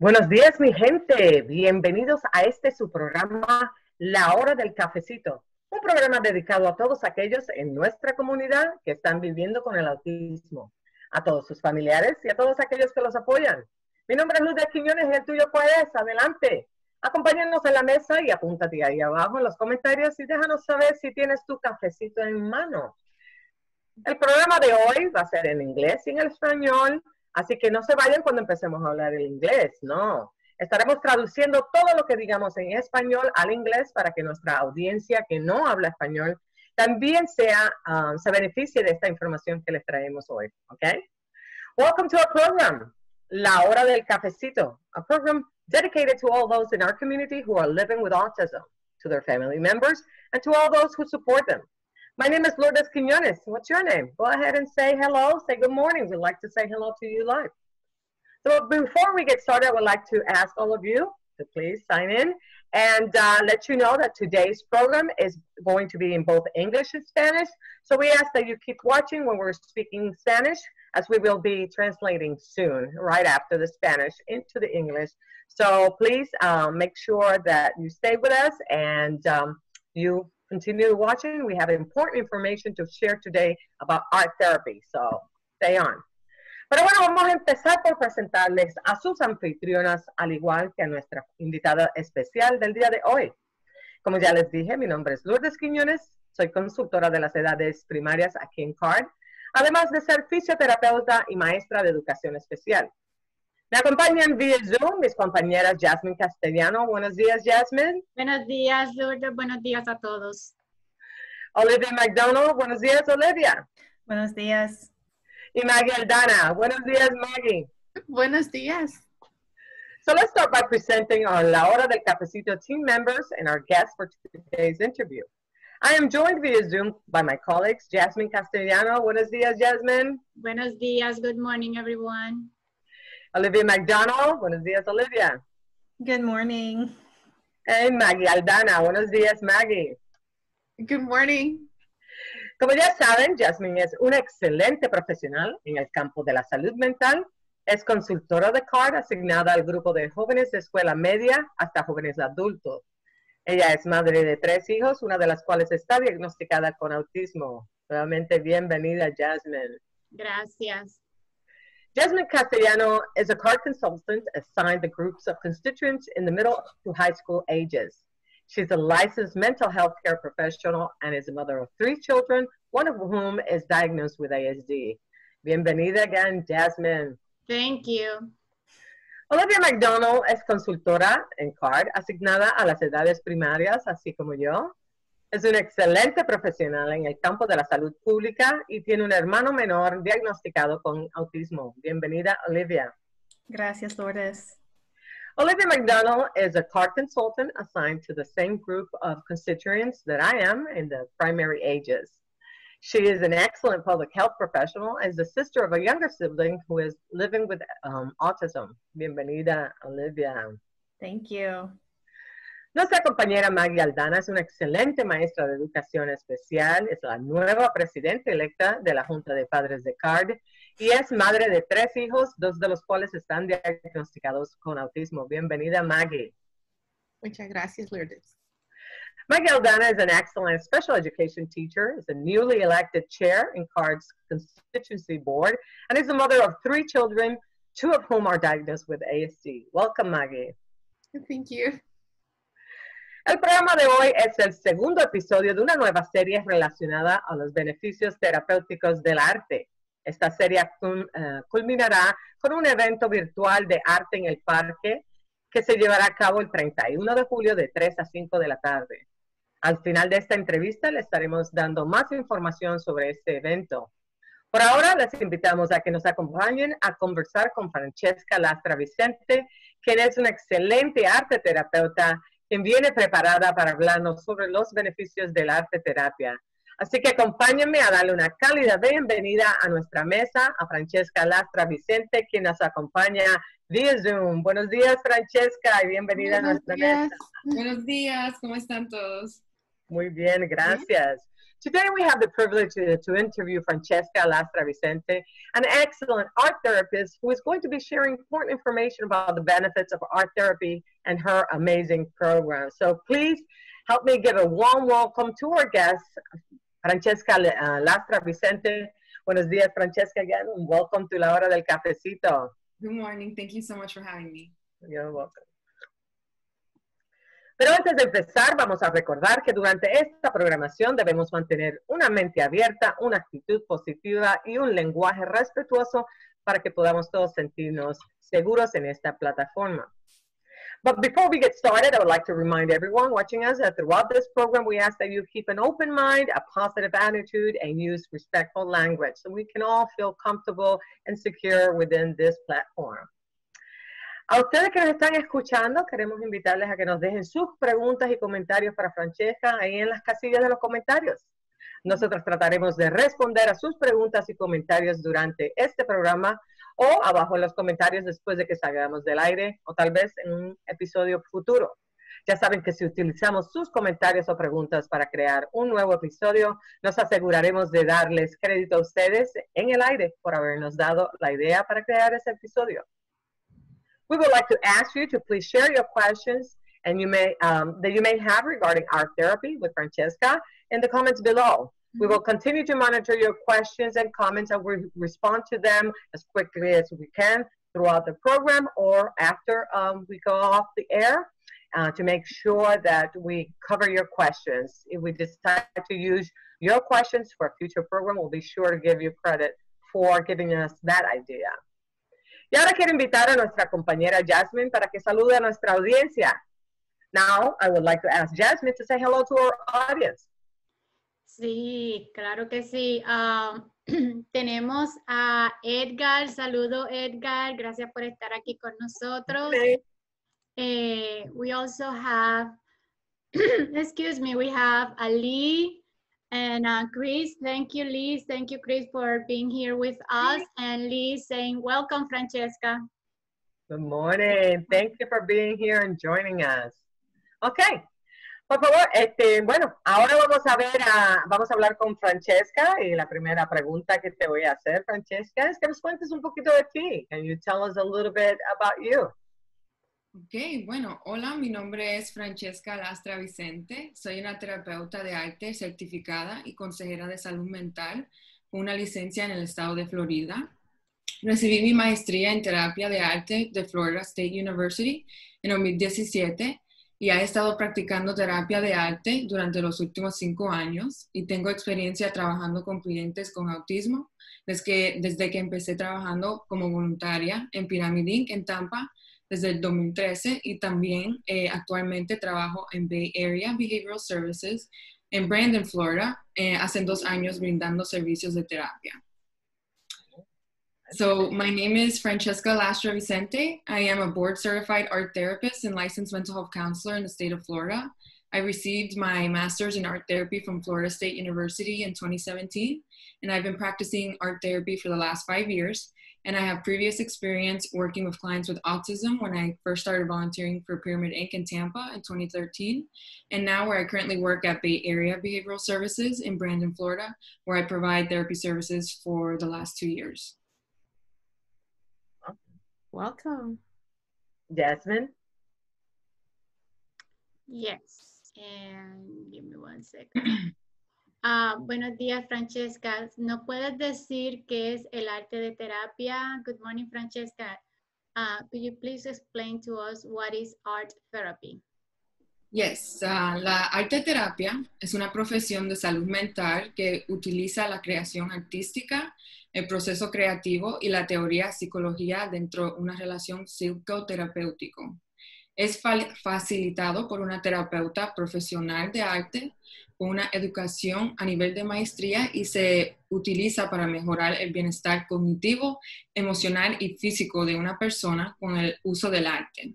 Buenos días, mi gente. Bienvenidos a este su programa, La Hora del Cafecito. Un programa dedicado a todos aquellos en nuestra comunidad que están viviendo con el autismo, a todos sus familiares y a todos aquellos que los apoyan. Mi nombre es Luz Quiñones y el tuyo cuál es. Adelante. Acompáñanos en la mesa y apúntate ahí abajo en los comentarios y déjanos saber si tienes tu cafecito en mano. El programa de hoy va a ser en inglés y en español, así que no se vayan cuando empecemos a hablar el inglés, no. Estaremos traduciendo todo lo que digamos en español al inglés para que nuestra audiencia que no habla español también sea, um, se beneficie de esta información que les traemos hoy, ¿ok? Welcome to our program, La Hora del Cafecito, a program dedicated to all those in our community who are living with autism, to their family members, and to all those who support them. My name is Lourdes Quinones. What's your name? Go ahead and say hello. Say good morning. We'd like to say hello to you live. So before we get started, I would like to ask all of you to please sign in and uh, let you know that today's program is going to be in both English and Spanish. So we ask that you keep watching when we're speaking Spanish, as we will be translating soon, right after the Spanish into the English. So please um, make sure that you stay with us and um, you continue watching. We have important information to share today about art therapy. So stay on. Pero bueno, vamos a empezar por presentarles a sus anfitrionas, al igual que a nuestra invitada especial del día de hoy. Como ya les dije, mi nombre es Lourdes Quiñones, soy consultora de las edades primarias aquí en CARD, además de ser fisioterapeuta y maestra de educación especial. Me acompañan vía Zoom mis compañeras Jasmine Castellano. Buenos días, Jasmine. Buenos días, Lourdes. Buenos días a todos. Olivia McDonald. Buenos días, Olivia. Buenos días. Y Maggie Aldana. Buenos días, Maggie. Buenos días. So let's start by presenting our La Hora del Cafecito team members and our guests for today's interview. I am joined via Zoom by my colleagues, Jasmine Castellano. Buenos días, Jasmine. Buenos días. Good morning, everyone. Olivia McDonald. Buenos días, Olivia. Good morning. And Maggie Aldana. Buenos días, Maggie. Good morning. Como ya saben, Jasmine es una excelente profesional en el campo de la salud mental. Es consultora de CARD asignada al grupo de jóvenes de escuela media hasta jóvenes adultos. Ella es madre de tres hijos, una de las cuales está diagnosticada con autismo. Realmente bienvenida, Jasmine. Gracias. Jasmine Castellano is a CARD consultant assigned to groups of constituents in the middle to high school ages. She's a licensed mental health care professional and is a mother of three children, one of whom is diagnosed with ASD. Bienvenida again, Jasmine. Thank you. Olivia McDonald es consultora en CARD, asignada a las edades primarias, así como yo. Es un excelente profesional en el campo de la salud pública y tiene un hermano menor diagnosticado con autismo. Bienvenida, Olivia. Gracias, Lourdes. Olivia McDonald is a card consultant assigned to the same group of constituents that I am in the primary ages. She is an excellent public health professional as the sister of a younger sibling who is living with um, autism. Bienvenida, Olivia. Thank you. Nuestra compañera Maggie Aldana es una excelente maestra de educación especial, es la nueva presidenta electa de la Junta de Padres de CARD y es madre de tres hijos, dos de los cuales están diagnosticados con autismo. Bienvenida, Maggie. Muchas gracias, Lourdes. Maggie Aldana is an excellent special education teacher, is a newly elected chair in CARD's constituency board, and is the mother of three children, two of whom are diagnosed with ASD. Welcome, Maggie. Thank you. El programa de hoy es el segundo episodio de una nueva serie relacionada a los beneficios terapéuticos del arte. Esta serie uh, culminará con un evento virtual de arte en el parque que se llevará a cabo el 31 de julio de 3 a 5 de la tarde. Al final de esta entrevista le estaremos dando más información sobre este evento. Por ahora les invitamos a que nos acompañen a conversar con Francesca Lastra Vicente, quien es una excelente arte terapeuta quien viene preparada para hablarnos sobre los beneficios del arte terapia. Así que acompáñenme a darle una cálida bienvenida a nuestra mesa a Francesca Lastra Vicente, quien nos acompaña vía Zoom. Buenos días, Francesca, y bienvenida Buenos a nuestra días. mesa. Buenos días, ¿cómo están todos? Muy bien, gracias. Today we have the privilege to, to interview Francesca Lastra Vicente, an excellent art therapist who is going to be sharing important information about the benefits of art therapy and her amazing program. So please help me give a warm welcome to our guest, Francesca uh, Lastra Vicente. Buenos días, Francesca, again, welcome to La Hora del Cafecito. Good morning. Thank you so much for having me. You're welcome. Pero antes de empezar, vamos a recordar que durante esta programación debemos mantener una mente abierta, una actitud positiva y un lenguaje respetuoso para que podamos todos sentirnos seguros en esta plataforma. But before we get started, I would like to remind everyone watching us that throughout this program, we ask that you keep an open mind, a positive attitude, and use respectful language so we can all feel comfortable and secure within this platform. A ustedes que nos están escuchando, queremos invitarles a que nos dejen sus preguntas y comentarios para Francesca ahí en las casillas de los comentarios. Nosotros trataremos de responder a sus preguntas y comentarios durante este programa o abajo en los comentarios después de que salgamos del aire o tal vez en un episodio futuro. Ya saben que si utilizamos sus comentarios o preguntas para crear un nuevo episodio, nos aseguraremos de darles crédito a ustedes en el aire por habernos dado la idea para crear ese episodio. We would like to ask you to please share your questions and you may um, that you may have regarding art therapy with Francesca in the comments below. We will continue to monitor your questions and comments and we respond to them as quickly as we can throughout the program or after um, we go off the air uh, to make sure that we cover your questions. If we decide to use your questions for a future program, we'll be sure to give you credit for giving us that idea. Y ahora quiero invitar a nuestra compañera Jasmine para que salude a nuestra audiencia. Now, I would like to ask Jasmine to say hello to our audience. Sí, claro que sí. Um, tenemos a Edgar. Saludo, Edgar. Gracias por estar aquí con nosotros. Okay. Eh, we also have, excuse me, we have Ali and uh, Chris. Thank you, Liz. Thank you, Chris, for being here with us. And Liz saying, welcome, Francesca. Good morning. Thank you for being here and joining us. Okay. Por favor, este, bueno, ahora vamos a ver, a, vamos a hablar con Francesca y la primera pregunta que te voy a hacer, Francesca, es que nos cuentes un poquito de ti. Can you tell us a little bit about you? Ok, bueno, hola, mi nombre es Francesca Lastra Vicente. Soy una terapeuta de arte certificada y consejera de salud mental con una licencia en el estado de Florida. Recibí mi maestría en terapia de arte de Florida State University en 2017 y he estado practicando terapia de arte durante los últimos cinco años y tengo experiencia trabajando con clientes con autismo desde que, desde que empecé trabajando como voluntaria en Pyramid Inc. en Tampa desde el 2013 y también eh, actualmente trabajo en Bay Area Behavioral Services en Brandon, Florida, eh, hace dos años brindando servicios de terapia. So my name is Francesca Lastra Vicente. I am a board certified art therapist and licensed mental health counselor in the state of Florida. I received my master's in art therapy from Florida State University in 2017, and I've been practicing art therapy for the last five years. And I have previous experience working with clients with autism when I first started volunteering for Pyramid Inc. in Tampa in 2013. And now, where I currently work at Bay Area Behavioral Services in Brandon, Florida, where I provide therapy services for the last two years. Welcome. Jasmine? Yes. And give me one second. Ah, buenos días, Francesca. ¿No puedes decir qué es el arte de terapia? Good morning, Francesca. Uh, could you please explain to us what is art therapy? Yes, uh, la arte terapia es una profesión de salud mental que utiliza la creación artística, el proceso creativo y la teoría psicología dentro de una relación psicoterapéutico. Es facilitado por una terapeuta profesional de arte una educación a nivel de maestría y se utiliza para mejorar el bienestar cognitivo, emocional y físico de una persona con el uso del arte.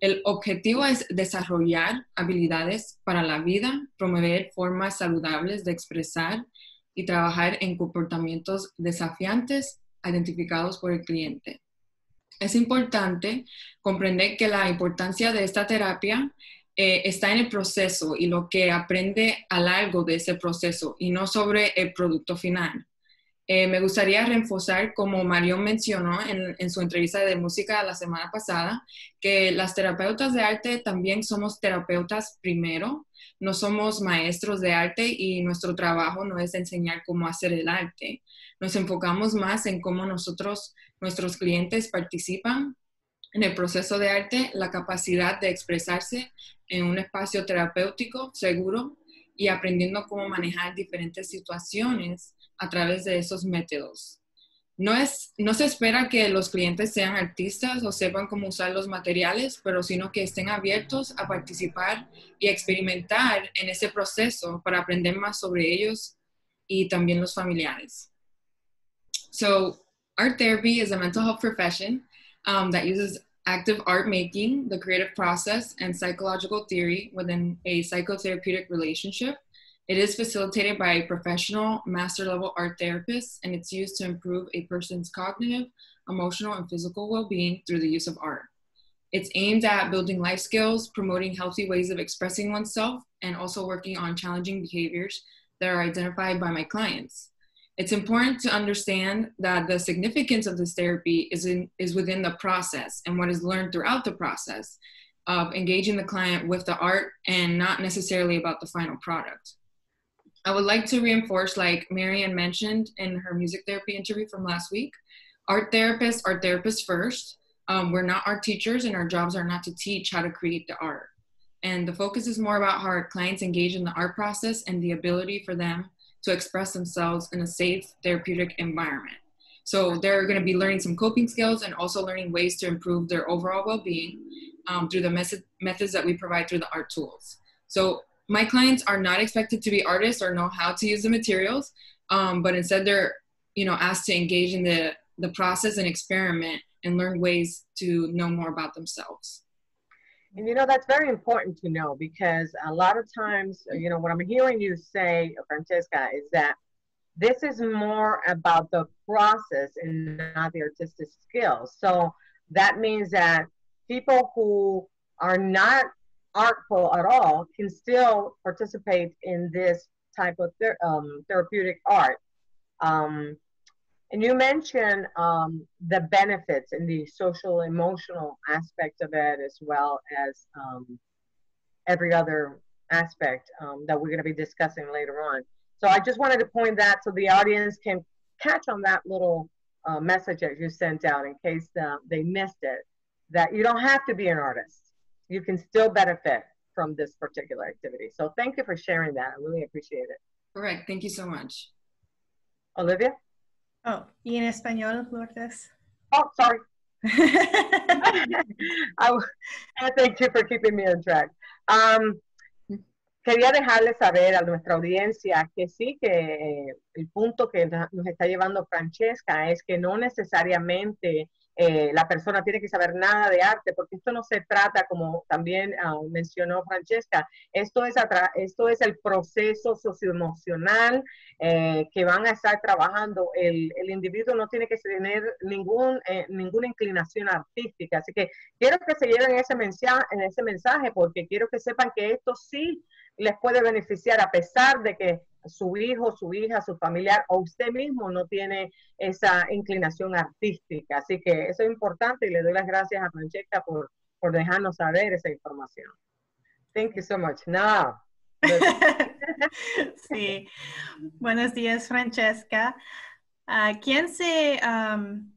El objetivo es desarrollar habilidades para la vida, promover formas saludables de expresar y trabajar en comportamientos desafiantes identificados por el cliente. Es importante comprender que la importancia de esta terapia eh, está en el proceso y lo que aprende a largo de ese proceso y no sobre el producto final. Eh, me gustaría reforzar, como Marion mencionó en, en, su entrevista de música la semana pasada, que las terapeutas de arte también somos terapeutas primero, no somos maestros de arte y nuestro trabajo no es enseñar cómo hacer el arte. Nos enfocamos más en cómo nosotros, nuestros clientes participan en el proceso de arte, la capacidad de expresarse en un espacio terapéutico seguro y aprendiendo cómo manejar diferentes situaciones a través de esos métodos. No, es, no se espera que los clientes sean artistas o sepan cómo usar los materiales, pero sino que estén abiertos a participar y experimentar en ese proceso para aprender más sobre ellos y también los familiares. So, art therapy is a mental health profession um, that uses active art making, the creative process, and psychological theory within a psychotherapeutic relationship It is facilitated by a professional master level art therapist, and it's used to improve a person's cognitive, emotional, and physical well being through the use of art. It's aimed at building life skills, promoting healthy ways of expressing oneself, and also working on challenging behaviors that are identified by my clients. It's important to understand that the significance of this therapy is, in, is within the process and what is learned throughout the process of engaging the client with the art and not necessarily about the final product. I would like to reinforce, like Marianne mentioned in her music therapy interview from last week, art therapists are therapists first. Um, we're not art teachers, and our jobs are not to teach how to create the art. And the focus is more about how our clients engage in the art process and the ability for them to express themselves in a safe therapeutic environment. So they're going to be learning some coping skills and also learning ways to improve their overall well-being um, through the method, methods that we provide through the art tools. So my clients are not expected to be artists or know how to use the materials, um, but instead they're, you know, asked to engage in the, the process and experiment and learn ways to know more about themselves. And you know, that's very important to know because a lot of times, you know, what I'm hearing you say, Francesca, is that this is more about the process and not the artistic skills. So that means that people who are not artful at all can still participate in this type of ther um, therapeutic art. Um, and you mentioned um, the benefits and the social emotional aspect of it, as well as um, every other aspect um, that we're going to be discussing later on. So I just wanted to point that so the audience can catch on that little uh, message that you sent out in case uh, they missed it. That you don't have to be an artist you can still benefit from this particular activity. So thank you for sharing that. I really appreciate it. Correct. Thank you so much. Olivia? Oh, y en español, Lourdes? Oh, sorry. I, thank you for keeping me on track. Um, quería dejarles saber a nuestra audiencia que sí, que el punto que nos está llevando Francesca es que no necesariamente eh, la persona tiene que saber nada de arte, porque esto no se trata, como también uh, mencionó Francesca, esto es, esto es el proceso socioemocional eh, que van a estar trabajando. El, el, individuo no tiene que tener ningún, eh, ninguna inclinación artística. Así que quiero que se lleven ese mensaje, en ese mensaje, porque quiero que sepan que esto sí les puede beneficiar a pesar de que su hijo, su hija, su familiar o usted mismo no tiene esa inclinación artística. Así que eso es importante y le doy las gracias a Francesca por, por dejarnos saber esa información. Thank you so much. Now. sí. Buenos días, Francesca. Uh, ¿Quién se um,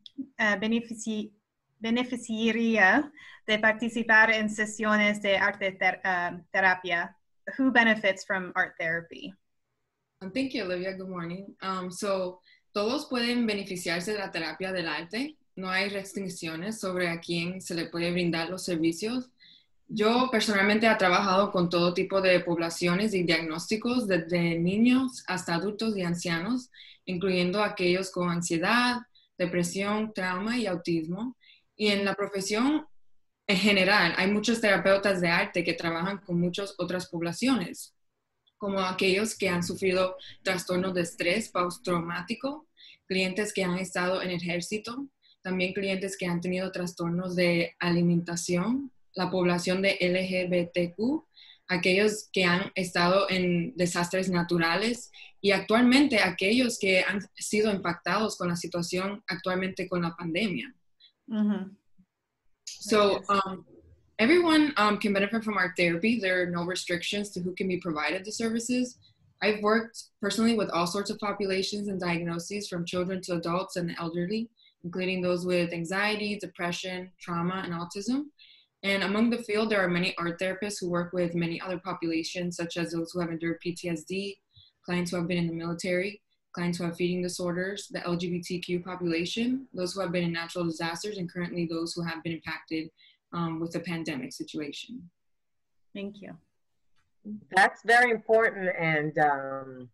benefici beneficiaría de participar en sesiones de arte ter uh, terapia? Who benefits from art therapy? Um, thank you, Olivia. Good morning. Um, so, todos pueden beneficiarse de la terapia del arte. No hay restricciones sobre a quién se le puede brindar los servicios. Yo personalmente he trabajado con todo tipo de poblaciones y diagnósticos, desde niños hasta adultos y ancianos, incluyendo aquellos con ansiedad, depresión, trauma y autismo. Y en la profesión en general, hay muchos terapeutas de arte que trabajan con muchas otras poblaciones, como aquellos que han sufrido trastornos de estrés postraumático, clientes que han estado en el ejército, también clientes que han tenido trastornos de alimentación, la población de LGBTQ, aquellos que han estado en desastres naturales y actualmente aquellos que han sido impactados con la situación actualmente con la pandemia. Ujú. So um, everyone um, can benefit from art therapy. There are no restrictions to who can be provided the services. I've worked personally with all sorts of populations and diagnoses from children to adults and the elderly, including those with anxiety, depression, trauma, and autism. And among the field, there are many art therapists who work with many other populations, such as those who have endured PTSD, clients who have been in the military, clients who have feeding disorders, the LGBTQ population, those who have been in natural disasters, and currently those who have been impacted um, with the pandemic situation. Thank you. That's very important and um,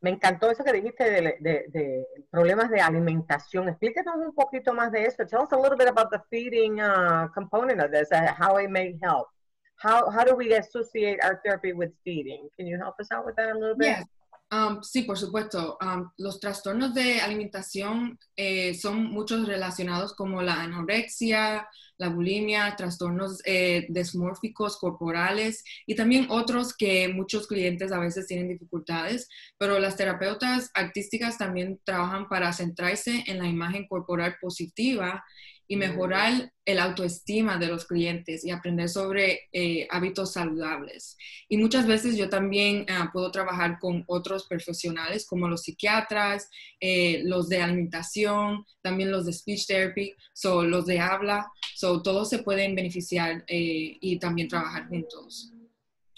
me encantó eso que dijiste de, de- de problemas de alimentación. Explícanos un poquito más de eso. Tell us a little bit about the feeding uh, component of this, uh, how it may help. How, how do we associate our therapy with feeding? Can you help us out with that a little bit? Yes. Um, sí, por supuesto. Um, los trastornos de alimentación eh, son muchos relacionados como la anorexia, la bulimia, trastornos eh, desmórficos corporales y también otros que muchos clientes a veces tienen dificultades, pero las terapeutas artísticas también trabajan para centrarse en la imagen corporal positiva y mejorar el autoestima de los clientes y aprender sobre eh, hábitos saludables. Y muchas veces yo también ah, puedo trabajar con otros profesionales como los psiquiatras, eh, los de alimentación, también los de speech therapy, so, los de habla, so, todos se pueden beneficiar eh, y también trabajar juntos.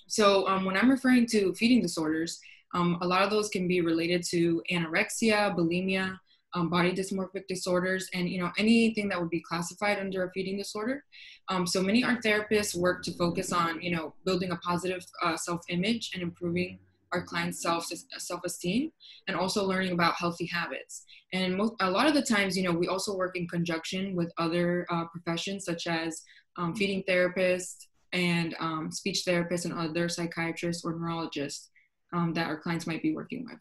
So um, when I'm referring to feeding disorders, um, a lot of those can be related to anorexia, bulimia, um, body dysmorphic disorders, and you know anything that would be classified under a feeding disorder. Um, so many art therapists work to focus on you know building a positive uh, self-image and improving our clients' self self-esteem, and also learning about healthy habits. And most, a lot of the times, you know, we also work in conjunction with other uh, professions such as um, feeding therapists and um, speech therapists and other psychiatrists or neurologists um, that our clients might be working with.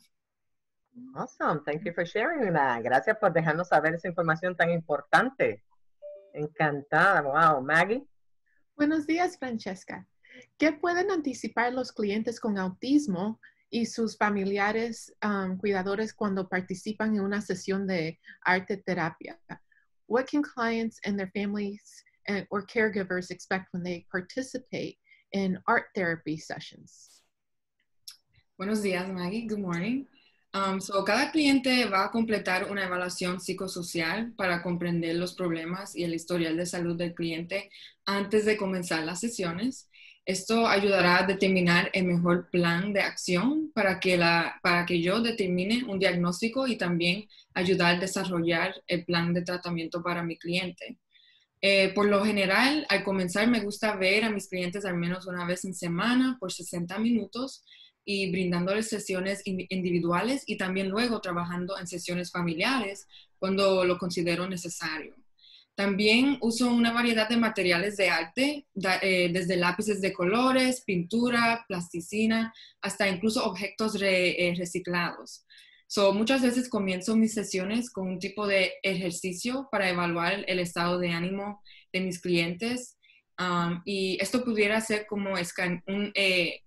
Awesome. Thank you for sharing that. Gracias por dejarnos saber esa información tan importante. Encantada. Wow. Maggie? Buenos días, Francesca. ¿Qué pueden anticipar los clientes con autismo y sus familiares um, cuidadores cuando participan en una sesión de arte terapia? What can clients and their families and, or caregivers expect when they participate in art therapy sessions? Buenos días, Maggie. Good morning. Um, so, cada cliente va a completar una evaluación psicosocial para comprender los problemas y el historial de salud del cliente antes de comenzar las sesiones. Esto ayudará a determinar el mejor plan de acción para que, la, para que yo determine un diagnóstico y también ayudar a desarrollar el plan de tratamiento para mi cliente. Eh, por lo general, al comenzar me gusta ver a mis clientes al menos una vez en semana por 60 minutos y brindándoles sesiones in- individuales y también luego trabajando en sesiones familiares cuando lo considero necesario. También uso una variedad de materiales de arte, eh, desde lápices de colores, pintura, plasticina, hasta incluso objetos eh, reciclados. So, muchas veces comienzo mis sesiones con un tipo de ejercicio para evaluar el estado de ánimo de mis clientes. Um, y esto pudiera ser como un eh,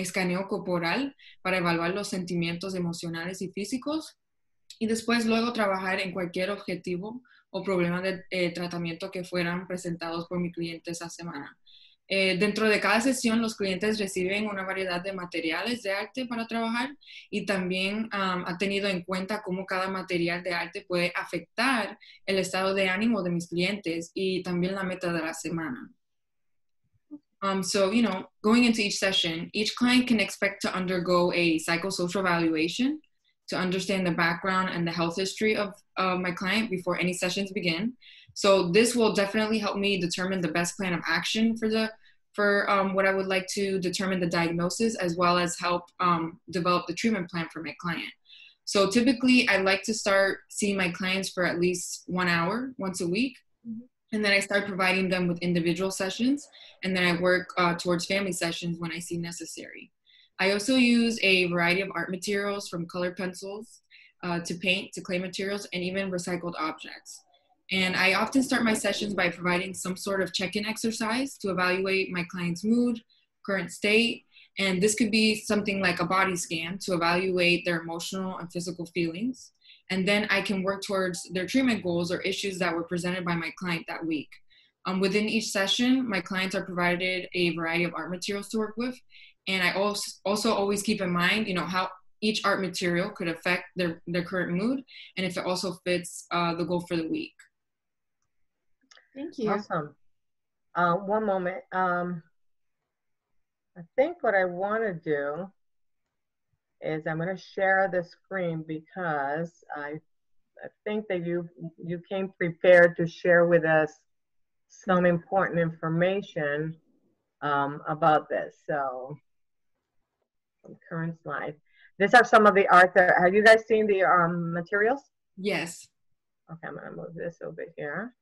escaneo corporal para evaluar los sentimientos emocionales y físicos. Y después luego trabajar en cualquier objetivo o problema de eh, tratamiento que fueran presentados por mi cliente esa semana. Eh, dentro de cada sesión, los clientes reciben una variedad de materiales de arte para trabajar y también ha tenido en cuenta cómo cada material de arte puede afectar el estado de ánimo de mis clientes y también la meta de la semana. Um, so, you know, going into each session, each client can expect to undergo a psychosocial evaluation to understand the background and the health history of uh, my client before any sessions begin. So this will definitely help me determine the best plan of action for the for um, what I would like to determine the diagnosis as well as help um, develop the treatment plan for my client. So typically, I like to start seeing my clients for at least one hour once a week. And then I start providing them with individual sessions, and then I work uh, towards family sessions when I see necessary. I also use a variety of art materials from colored pencils uh, to paint to clay materials and even recycled objects. And I often start my sessions by providing some sort of check in exercise to evaluate my client's mood, current state, and this could be something like a body scan to evaluate their emotional and physical feelings. And then I can work towards their treatment goals or issues that were presented by my client that week. Um, within each session, my clients are provided a variety of art materials to work with. And I also, also always keep in mind, you know, how each art material could affect their, their current mood and if it also fits uh, the goal for the week. Thank you. Awesome. Uh, one moment. Um, I think what I want to do is I'm going to share the screen because I, I think that you you came prepared to share with us some important information um, about this. So, current slide. These are some of the art that, have you guys seen the um, materials? Yes. Okay, I'm gonna move this over here.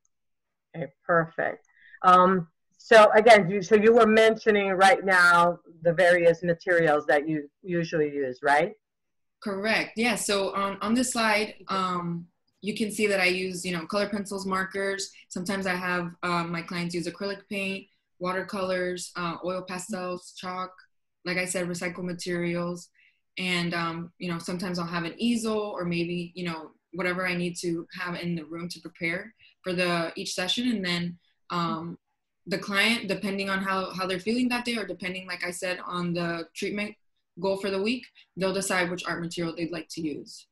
Okay, perfect. Um, so again, you, so you were mentioning right now the various materials that you usually use, right? Correct. Yeah. So on, on this slide, um, you can see that I use, you know, color pencils, markers. Sometimes I have um, my clients use acrylic paint, watercolors, uh, oil pastels, chalk, like I said, recycled materials. And, um, you know, sometimes I'll have an easel or maybe, you know, whatever I need to have in the room to prepare for the each session. And then um, the client, depending on how, how they're feeling that day or depending, like I said, on the treatment goal for the week, they'll decide which art material they'd like to use.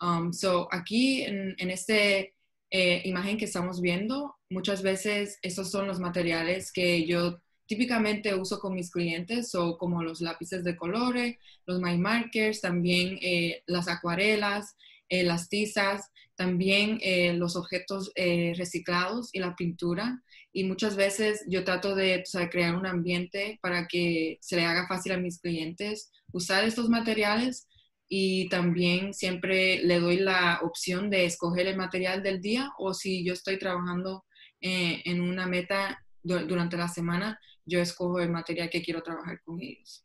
Um, so aquí en, en este eh, imagen que estamos viendo, muchas veces esos son los materiales que yo típicamente uso con mis clientes, o como los lápices de colores, los my markers, también eh, las acuarelas, eh, las tizas, también los objetos reciclados y la pintura. Y muchas veces yo trato de crear un ambiente para que se le haga fácil a mis clientes usar estos materiales y también siempre le doy la opción de escoger el material del día o si yo estoy trabajando eh, en una meta durante la semana, yo escojo el material que quiero trabajar con ellos.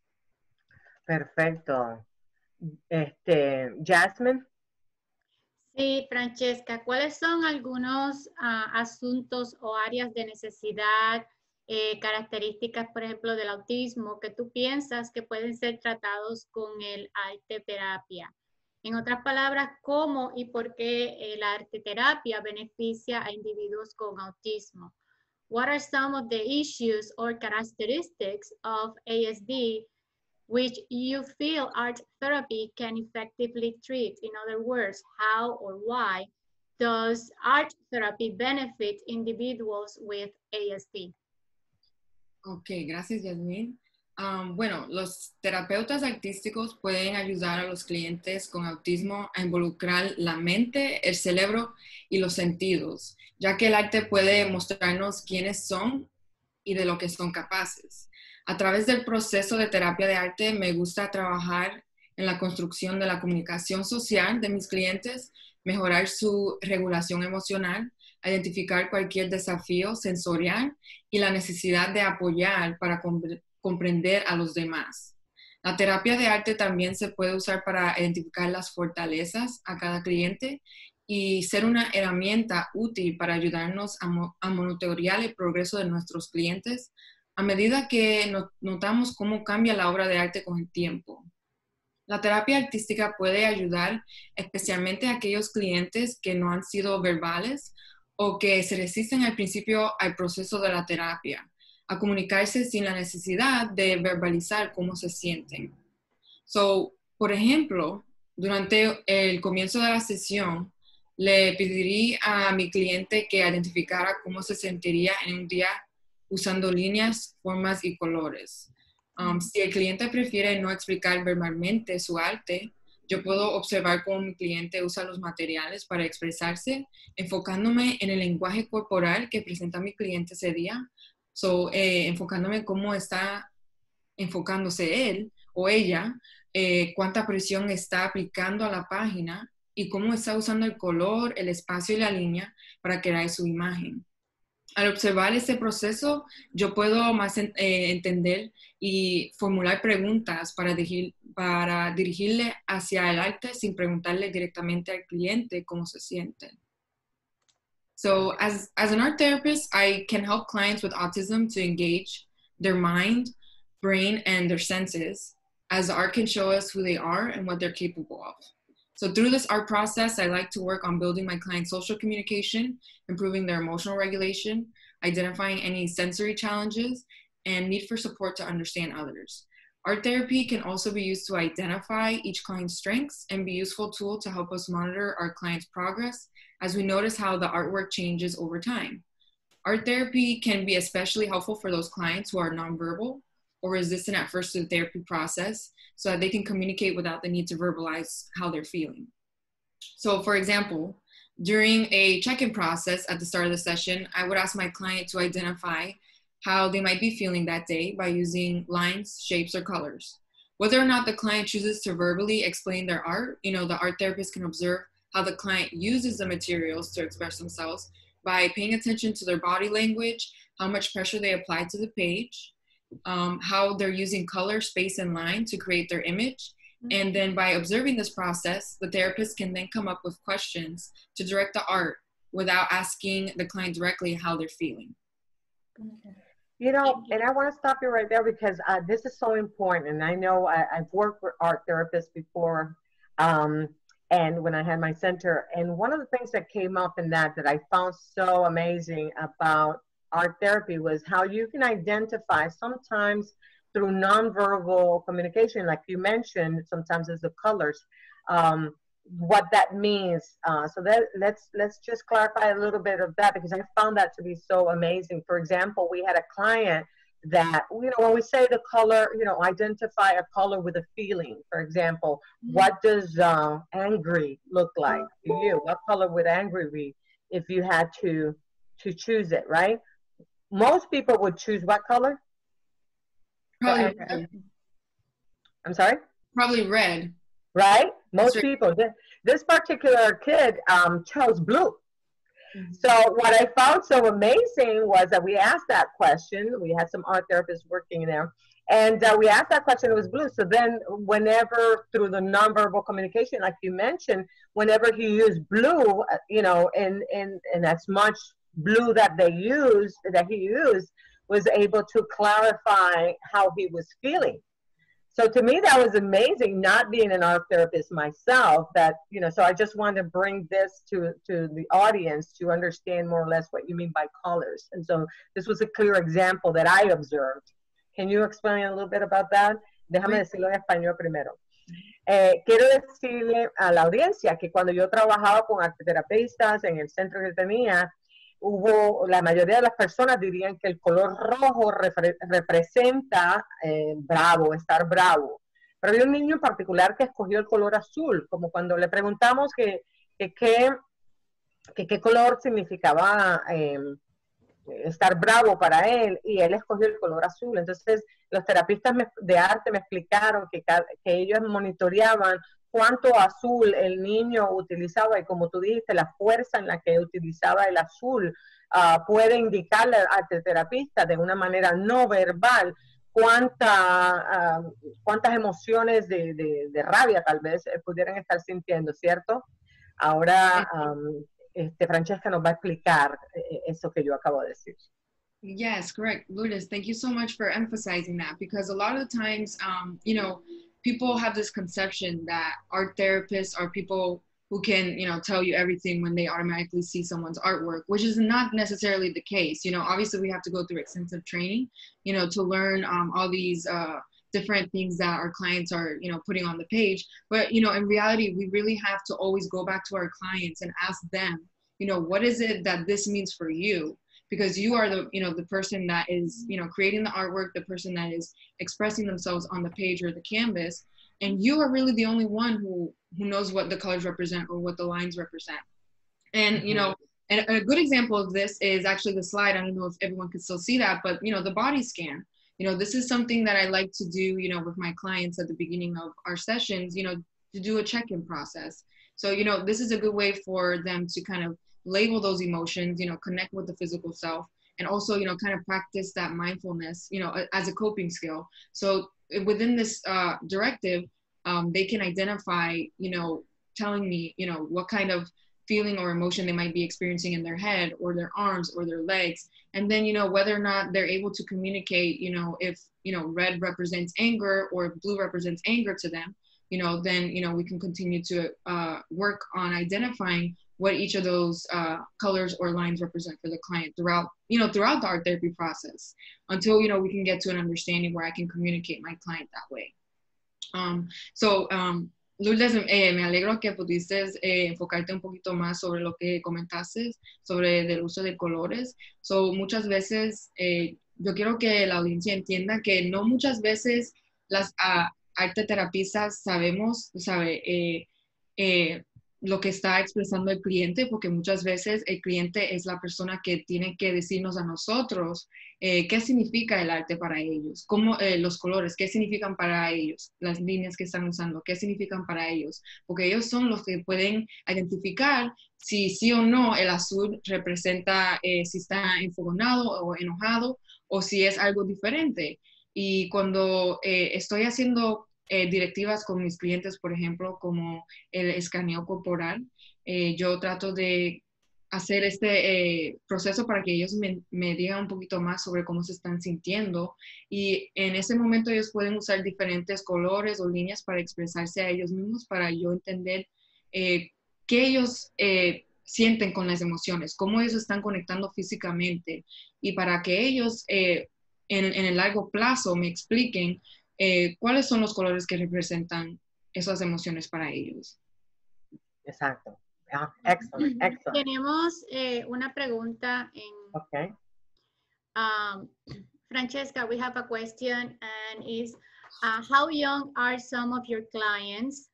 Perfecto. Este, Jasmine. Sí, Francesca, ¿cuáles son algunos ah, asuntos o áreas de necesidad, eh, características, por ejemplo, del autismo que tú piensas que pueden ser tratados con el arte terapia? En otras palabras, ¿cómo y por qué el arte terapia beneficia a individuos con autismo? What are some of the issues or characteristics of ASD which you feel art therapy can effectively treat. In other words, how or why does art therapy benefit individuals with ASD? Ok, gracias, Yasmin. Um, bueno, los terapeutas artísticos pueden ayudar a los clientes con autismo a involucrar la mente, el cerebro y los sentidos, ya que el arte puede mostrarnos quiénes son y de lo que son capaces. A través del proceso de terapia de arte me gusta trabajar en la construcción de la comunicación social de mis clientes, mejorar su regulación emocional, identificar cualquier desafío sensorial y la necesidad de apoyar para comprender a los demás. La terapia de arte también se puede usar para identificar las fortalezas a cada cliente y ser una herramienta útil para ayudarnos a, a monitorear el progreso de nuestros clientes a medida que notamos cómo cambia la obra de arte con el tiempo. La terapia artística puede ayudar especialmente a aquellos clientes que no han sido verbales o que se resisten al principio al proceso de la terapia, a comunicarse sin la necesidad de verbalizar cómo se sienten. So, por ejemplo, durante el comienzo de la sesión, le pediría a mi cliente que identificara cómo se sentiría en un día usando líneas, formas y colores. Um, si el cliente prefiere no explicar verbalmente su arte, yo puedo observar cómo mi cliente usa los materiales para expresarse, enfocándome en el lenguaje corporal que presenta mi cliente ese día, so, eh, enfocándome cómo está enfocándose él o ella, eh, cuánta presión está aplicando a la página y cómo está usando el color, el espacio y la línea para crear su imagen al observar este proceso, yo puedo más eh, entender y formular preguntas para, para dirigirle hacia el arte sin preguntarle directamente al cliente cómo se siente. So as, as an art therapist, I can help clients with autism to engage their mind, brain, and their senses as art can show us who they are and what they're capable of. So through this art process, I like to work on building my client's social communication, improving their emotional regulation, identifying any sensory challenges, and need for support to understand others. Art therapy can also be used to identify each client's strengths and be a useful tool to help us monitor our client's progress as we notice how the artwork changes over time. Art therapy can be especially helpful for those clients who are nonverbal or resistant at first to the therapy process so that they can communicate without the need to verbalize how they're feeling. So, for example, during a check in process at the start of the session, I would ask my client to identify how they might be feeling that day by using lines, shapes, or colors. Whether or not the client chooses to verbally explain their art, you know, the art therapist can observe how the client uses the materials to express themselves by paying attention to their body language, how much pressure they apply to the page, um, how they're using color, space, and line to create their image. And then by observing this process, the therapist can then come up with questions to direct the art without asking the client directly how they're feeling. You know, and I want to stop you right there because uh, this is so important. And I know I, have worked with art therapists before, um, and when I had my center, and one of the things that came up in that that I found so amazing about art therapy was how you can identify sometimes through nonverbal communication, like you mentioned, sometimes it's the colors. Um, what that means. Uh, so that let's let's just clarify a little bit of that because I found that to be so amazing. For example, we had a client that you know when we say the color, you know, identify a color with a feeling. For example, mm-hmm. what does uh, angry look like to you? What color would angry be if you had to to choose it? Right. Most people would choose what color? Probably. I'm sorry. Probably red right? Most people. This particular kid um, chose blue. Mm-hmm. So what I found so amazing was that we asked that question. We had some art therapists working there, and uh, we asked that question. It was blue. So then, whenever through the nonverbal communication, like you mentioned, whenever he used blue, uh, you know, and and and as much blue that they used that he used was able to clarify how he was feeling. So to me that was amazing not being an art therapist myself that you know so i just wanted to bring this to to the audience to understand more or less what you mean by colors. And so this was a clear example that i observed. Can you explain a little bit about that? Déjame decirlo en español primero. Eh, quiero decirle a la audiencia que cuando yo trabajaba con arteterapeutas en el centro que tenía hubo, la mayoría de las personas dirían que el color rojo representa eh, bravo, estar bravo. Pero había un niño en particular que escogió el color azul, como cuando le preguntamos que, qué color significaba em, estar bravo para él, y él escogió el color azul. Entonces, los terapistas de arte me explicaron que, que ellos monitoreaban cuánto azul el niño utilizaba y como tú dijiste, la fuerza en la que utilizaba el azul uh, puede indicarle al terapista de una manera no verbal cuánta, uh, cuántas emociones de, de, de, rabia tal vez eh, pudieran estar sintiendo, ¿cierto? Ahora um, este, Francesca nos va a explicar eh, eso que yo acabo de decir. Yes, correct. Lourdes, thank you so much for emphasizing that because a lot of times, um, you know, people have this conception that art therapists are people who can you know tell you everything when they automatically see someone's artwork which is not necessarily the case you know obviously we have to go through extensive training you know to learn um, all these uh, different things that our clients are you know putting on the page. But you know in reality we really have to always go back to our clients and ask them you know what is it that this means for you? Because you are the you know the person that is you know creating the artwork the person that is expressing themselves on the page or the canvas. And you are really the only one who who knows what the colors represent or what the lines represent. And you mm-hmm. know and a good example of this is actually the slide. I don't know if everyone can still see that but you know the body scan you know this is something that i like to do you know with my clients at the beginning of our sessions you know to do a check-in process so you know this is a good way for them to kind of label those emotions, you know, connect with the physical self, and also, you know, kind of practice that mindfulness, you know, as a coping skill. So within this uh, directive, um, they can identify, you know, telling me, you know, what kind of feeling or emotion they might be experiencing in their head or their arms or their legs and then you know whether or not they're able to communicate you know if you know red represents anger or blue represents anger to them you know then you know we can continue to uh, work on identifying what each of those uh, colors or lines represent for the client throughout you know throughout the art therapy process until you know we can get to an understanding where i can communicate my client that way. Um, so um, Lourdes, eh, me alegro que pudiste eh, enfocarte un poquito más sobre lo que comentaste, sobre el uso de colores. So, muchas veces, eh, yo quiero que la audiencia entienda que no muchas veces las uh, arte terapistas sabemos, sabe, eh, eh lo que está expresando el cliente, porque muchas veces el cliente es la persona que tiene que decirnos a nosotros eh, qué significa el arte para ellos, cómo eh, los colores, qué significan para ellos, las líneas que están usando, qué significan para ellos, porque ellos son los que pueden identificar si sí o no el azul representa eh, si está enfogonado o enojado o si es algo diferente. Y cuando estoy haciendo eh, directivas con mis clientes, por ejemplo, como el escaneo corporal. Eh, yo trato de hacer este eh, proceso para que ellos me, digan un poquito más sobre cómo se están sintiendo y en ese momento ellos pueden usar diferentes colores o líneas para expresarse a ellos mismos, para yo entender qué ellos sienten con las emociones, cómo ellos están conectando físicamente y para que ellos en el largo plazo me expliquen eh, cuáles son los colores que representan esas emociones para ellos. Exacto. Ah, excellent, excellent. Tenemos eh, una pregunta en... Okay. Um, Francesca, we have a question and is, uh, how young are some of your clients?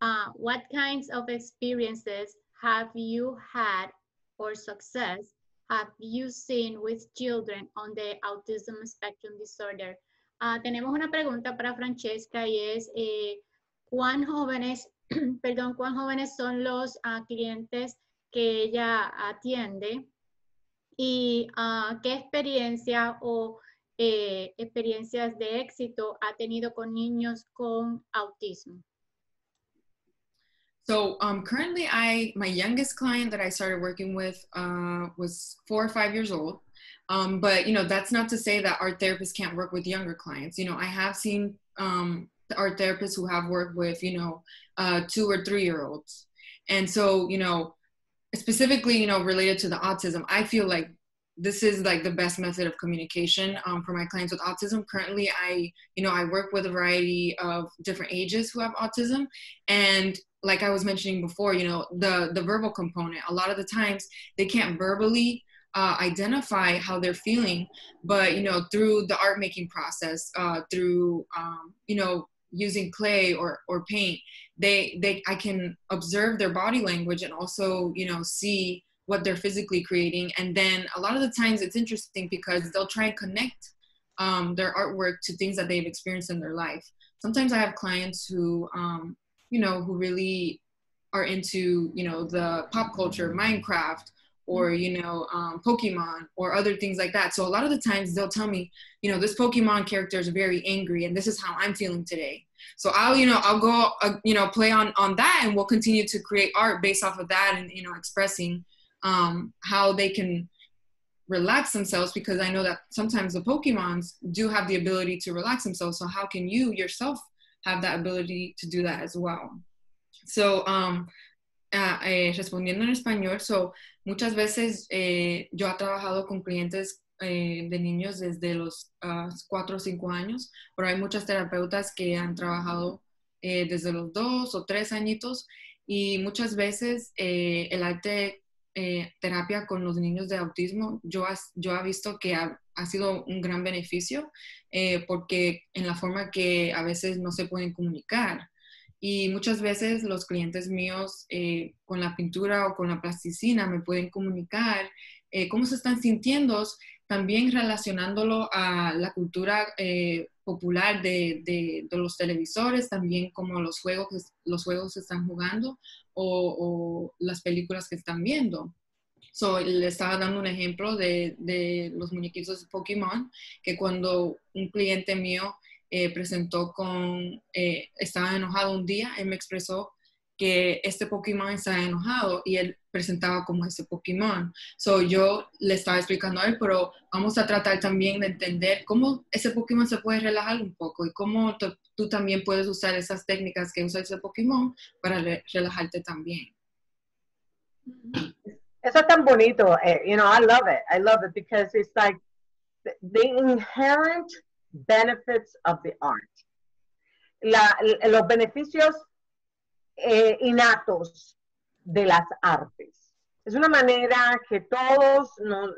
Uh, what kinds of experiences have you had or success have you seen with children on the autism spectrum disorder? Ah, tenemos una pregunta para Francesca y es, eh, ¿cuán jóvenes, perdón, cuán jóvenes son los ah, clientes que ella atiende? ¿Y ah, qué experiencia o eh, experiencias de éxito ha tenido con niños con autismo? So um, currently, I my youngest client that I started working with uh, was four or five years old. Um, but you know, that's not to say that art therapists can't work with younger clients. You know, I have seen um, art therapists who have worked with you know uh, two or three year olds, and so you know, specifically you know related to the autism, I feel like this is like the best method of communication um, for my clients with autism. Currently i you know i work with a variety of different ages who have autism. And like i was mentioning before you know the the verbal component a lot of the times they can't verbally uh, identify how they're feeling but you know through the art making process uh, through um, you know using clay or or paint they they i can observe their body language and also you know see what they're physically creating. And then a lot of the times it's interesting because they'll try and connect um, their artwork to things that they've experienced in their life. Sometimes i have clients who um, you know who really are into you know the pop culture minecraft or you know um, pokemon or other things like that. So a lot of the times they'll tell me you know this pokemon character is very angry and this is how i'm feeling today. So i'll you know i'll go uh, you know play on on that and we'll continue to create art based off of that and you know expressing um, how they can relax themselves because i know that sometimes the pokemons do have the ability to relax themselves. So how can you yourself have that ability to do that as well? So um, uh, eh, respondiendo en español so Muchas veces eh, yo he trabajado con clientes eh, de niños desde los uh, cuatro o cinco años, pero hay muchas terapeutas que han trabajado eh, desde los dos o tres añitos y muchas veces el arte terapia con los niños de autismo, yo, yo he visto que ha, ha sido un gran beneficio porque en la forma que a veces no se pueden comunicar. Y muchas veces los clientes míos eh, con la pintura o con la plasticina me pueden comunicar eh, cómo se están sintiendo, también relacionándolo a la cultura eh, popular de, de, los televisores, también como los juegos, los juegos que están jugando o, las películas que están viendo. So, le estaba dando un ejemplo de, de, los muñequitos de Pokémon, que cuando un cliente mío eh, presentó con, eh, estaba enojado un día, él me expresó que este Pokémon está enojado y él presentaba como ese Pokémon. So yo le estaba explicando a él, pero vamos a tratar también de entender cómo ese Pokémon se puede relajar un poco y cómo tú también puedes usar esas técnicas que usa ese Pokémon para relajarte también. Eso es tan bonito. Eh, you know, I love it. I love it because it's like the inherent benefits of the art. La, los beneficios eh, innatos de las artes. Es una manera que todos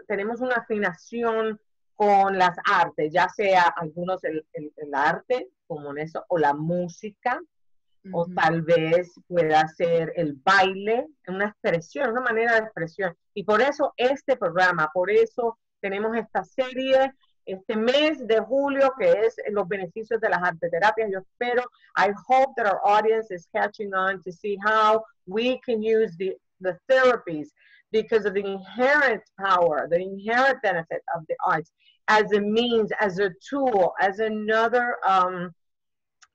tenemos una afinación con las artes, ya sea algunos el, arte, como en eso, o la música, o tal vez pueda ser el baile, una expresión, una manera de expresión. Y por eso este programa, por eso tenemos esta serie este mes de julio, que es los beneficios de las arteterapias. Yo espero, I hope that our audience is catching on to see how we can use the, the therapies because of the inherent power, the inherent benefit of the arts as a means, as a tool, as another um,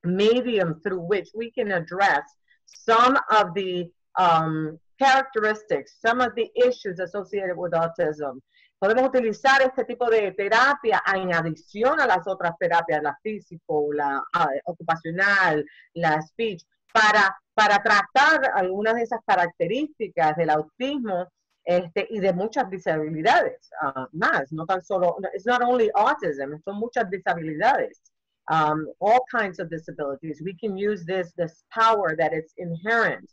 medium through which we can address some of the um, characteristics, some of the issues associated with autism. Podemos utilizar este tipo de terapia en adición a las otras terapias, la físico, la ah, ocupacional, la speech, para, para tratar algunas de esas características del autismo este, y de muchas disabilidades uh, más, no tan solo, it's not only autism, son muchas disabilidades, um, all kinds of disabilities. We can use this, this power that is inherent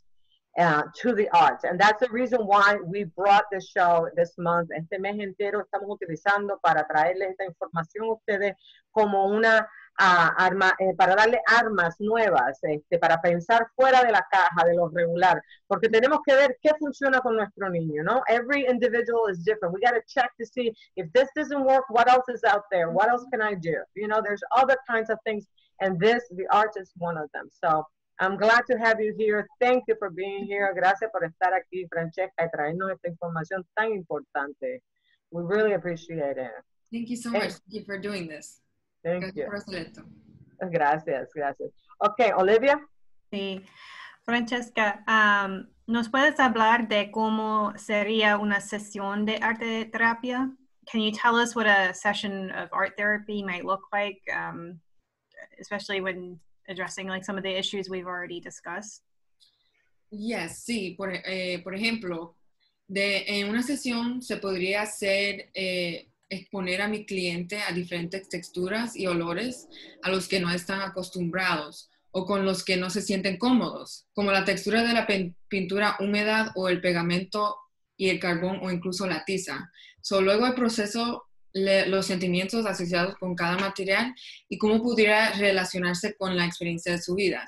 uh, to the arts. And that's the reason why we brought this show this month. Este mes entero estamos utilizando para traerles esta información a ustedes como una uh, arma, eh, para darle armas nuevas, este, para pensar fuera de la caja, de lo regular, porque tenemos que ver qué funciona con nuestro niño, ¿no? Every individual is different. We got to check to see if this doesn't work, what else is out there? What else can I do? You know, there's other kinds of things, and this, the arts is one of them. So, I'm glad to have you here. Thank you for being here. Gracias por estar aquí, Francesca, y traernos esta información tan importante. We really appreciate it. Thank you so much. Thank you for doing this. Thank you. Gracias, gracias. Ok, Olivia. Sí. Francesca, um, ¿nos puedes hablar de cómo sería una sesión de arte terapia? Can you tell us what a session of art therapy might look like, um, especially when addressing like some of the issues we've already discussed? Yes, sí. Por, eh, por ejemplo, de, en una sesión se podría hacer eh, exponer a mi cliente a diferentes texturas y olores a los que no están acostumbrados o con los que no se sienten cómodos, como la textura de la pintura húmeda o el pegamento y el carbón o incluso la tiza. So, luego el proceso los sentimientos asociados con cada material y cómo pudiera relacionarse con la experiencia de su vida.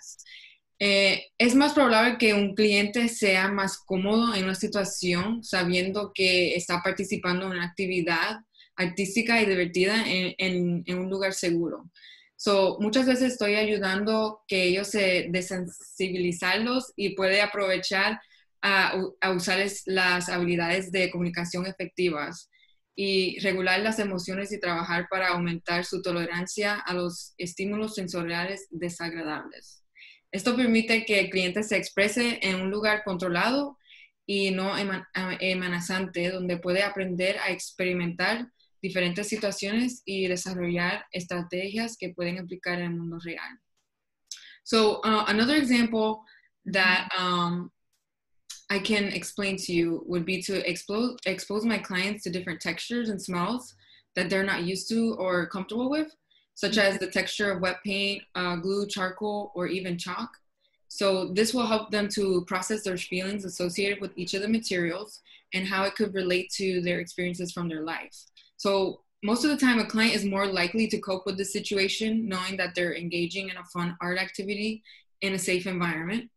Eh, es más probable que un cliente sea más cómodo en una situación sabiendo que está participando en una actividad artística y divertida en, un lugar seguro. So, muchas veces estoy ayudando que ellos se desensibilizarlos y puede aprovechar a, a usar las habilidades de comunicación efectivas y regular las emociones y trabajar para aumentar su tolerancia a los estímulos sensoriales desagradables. Esto permite que el cliente se exprese en un lugar controlado y no amenazante, donde puede aprender a experimentar diferentes situaciones y desarrollar estrategias que pueden aplicar en el mundo real. So, uh, another example that um, I can explain to you would be to expose, expose my clients to different textures and smells that they're not used to or comfortable with, such as the texture of wet paint, uh, glue, charcoal, or even chalk. So this will help them to process their feelings associated with each of the materials and how it could relate to their experiences from their life. So most of the time, a client is more likely to cope with the situation knowing that they're engaging in a fun art activity in a safe environment.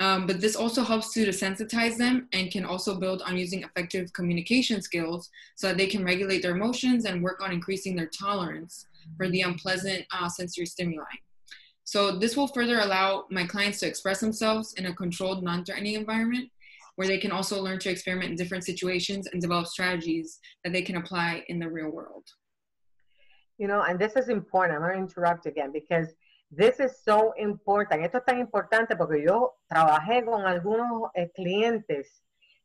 Um, but this also helps to desensitize them and can also build on using effective communication skills so that they can regulate their emotions and work on increasing their tolerance for the unpleasant uh, sensory stimuli. So this will further allow my clients to express themselves in a controlled, non-threatening environment where they can also learn to experiment in different situations and develop strategies that they can apply in the real world. You know, and this is important. I'm going to interrupt again because This is so important. Esto es tan importante porque yo trabajé con algunos eh, clientes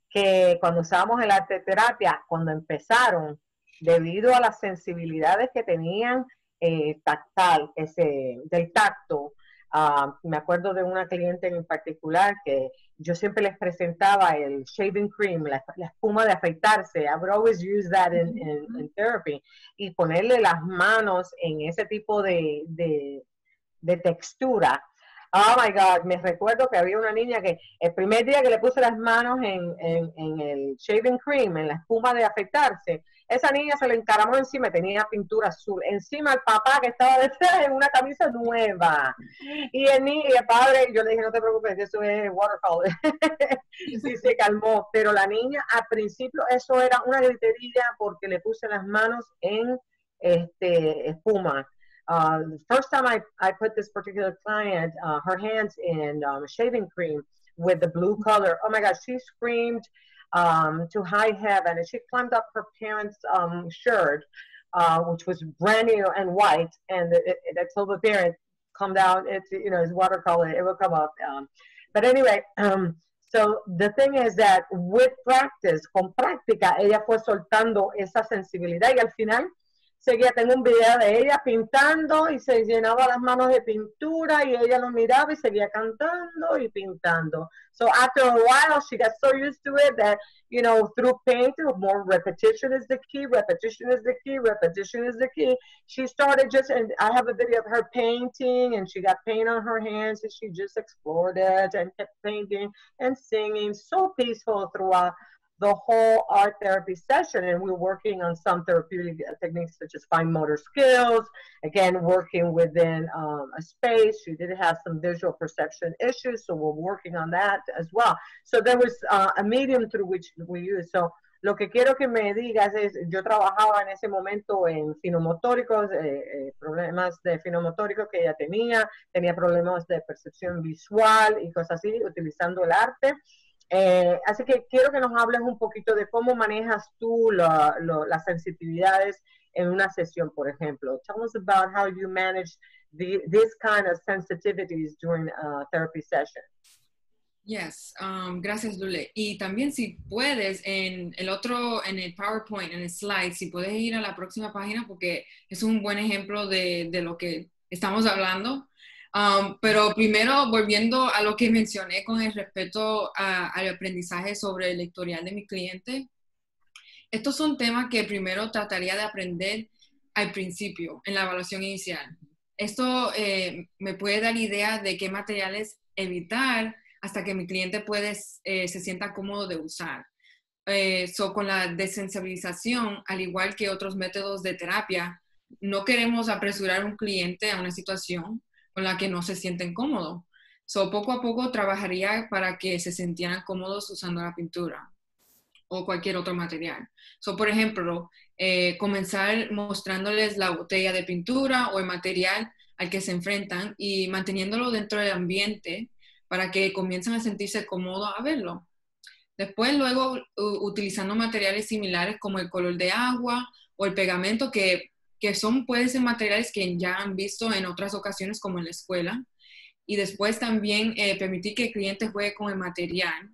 que cuando usábamos el arte terapia, cuando empezaron, debido a las sensibilidades que tenían eh, tactal, ese, del tacto, Ah, me acuerdo de una cliente en particular que yo siempre les presentaba el shaving cream, la, espuma de afeitarse. I would always use that in, in, therapy. Y ponerle las manos en ese tipo de, de, de textura. Oh my God, me recuerdo que había una niña que el primer día que le puse las manos en, en, en el shaving cream, en la espuma de afeitarse, esa niña se le encaramó encima, tenía pintura azul. Encima el papá que estaba detrás en una camisa nueva. Y el, y el padre, yo le dije, no te preocupes, eso es watercolor. sí, se calmó. Pero la niña, al principio, eso era una gritería porque le puse las manos en este, espuma. Uh, the first time I, I put this particular client, uh, her hands in um, shaving cream with the blue color, oh my gosh, she screamed um, to high heaven. And she climbed up her parents' um, shirt, uh, which was brand new and white. And it, it, told the parent, come down. It's, you know, it's watercolor. It will come up. Um, but anyway, um, so the thing is that with practice, con práctica, ella fue soltando esa sensibilidad y al final seguía, tengo un video de ella pintando y se llenaba las manos de pintura y ella lo miraba y seguía cantando y pintando. So after a while, she got so used to it that, you know, through paint, more repetition is the key, repetition is the key, repetition is the key. She started just, and I have a video of her painting and she got paint on her hands and she just explored it and kept painting and singing. So peaceful throughout the whole art therapy session and we're working on some therapeutic techniques such as fine motor skills again working within um, a space. She did have some visual perception issues so we're working on that as well. So there was uh, a medium through which we use. So lo que quiero que me digas es, yo trabajaba en ese momento en finomotóricos, eh, eh, problemas de finomotóricos que ella tenía, tenía problemas de percepción visual y cosas así, utilizando el arte. Eh, así que quiero que nos hables un poquito de cómo manejas tú la, lo, las sensibilidades en una sesión, por ejemplo. Tell us about how you manage the, this kind of sensitivities during a therapy session. Yes, um, gracias Lule. Y también si puedes, en el otro, en el PowerPoint, en el slide, si puedes ir a la próxima página porque es un buen ejemplo de, de lo que estamos hablando. Um, pero primero, volviendo a lo que mencioné con el respeto al aprendizaje sobre el historial de mi cliente, estos son temas que primero trataría de aprender al principio, en la evaluación inicial. Esto eh, me puede dar idea de qué materiales evitar hasta que mi cliente puede, eh, se sienta cómodo de usar. Eh, con la desensibilización, al igual que otros métodos de terapia, no queremos apresurar a un cliente a una situación con la que no se sienten cómodos. So, poco a poco trabajaría para que se sintieran cómodos usando la pintura o cualquier otro material. So, por ejemplo, eh, comenzar mostrándoles la botella de pintura o el material al que se enfrentan y manteniéndolo dentro del ambiente para que comiencen a sentirse cómodos a verlo. Después, luego, utilizando materiales similares como el color de agua o el pegamento que que son, pueden ser materiales que ya han visto en otras ocasiones como en la escuela. Y después también eh, permitir que el cliente juegue con el material.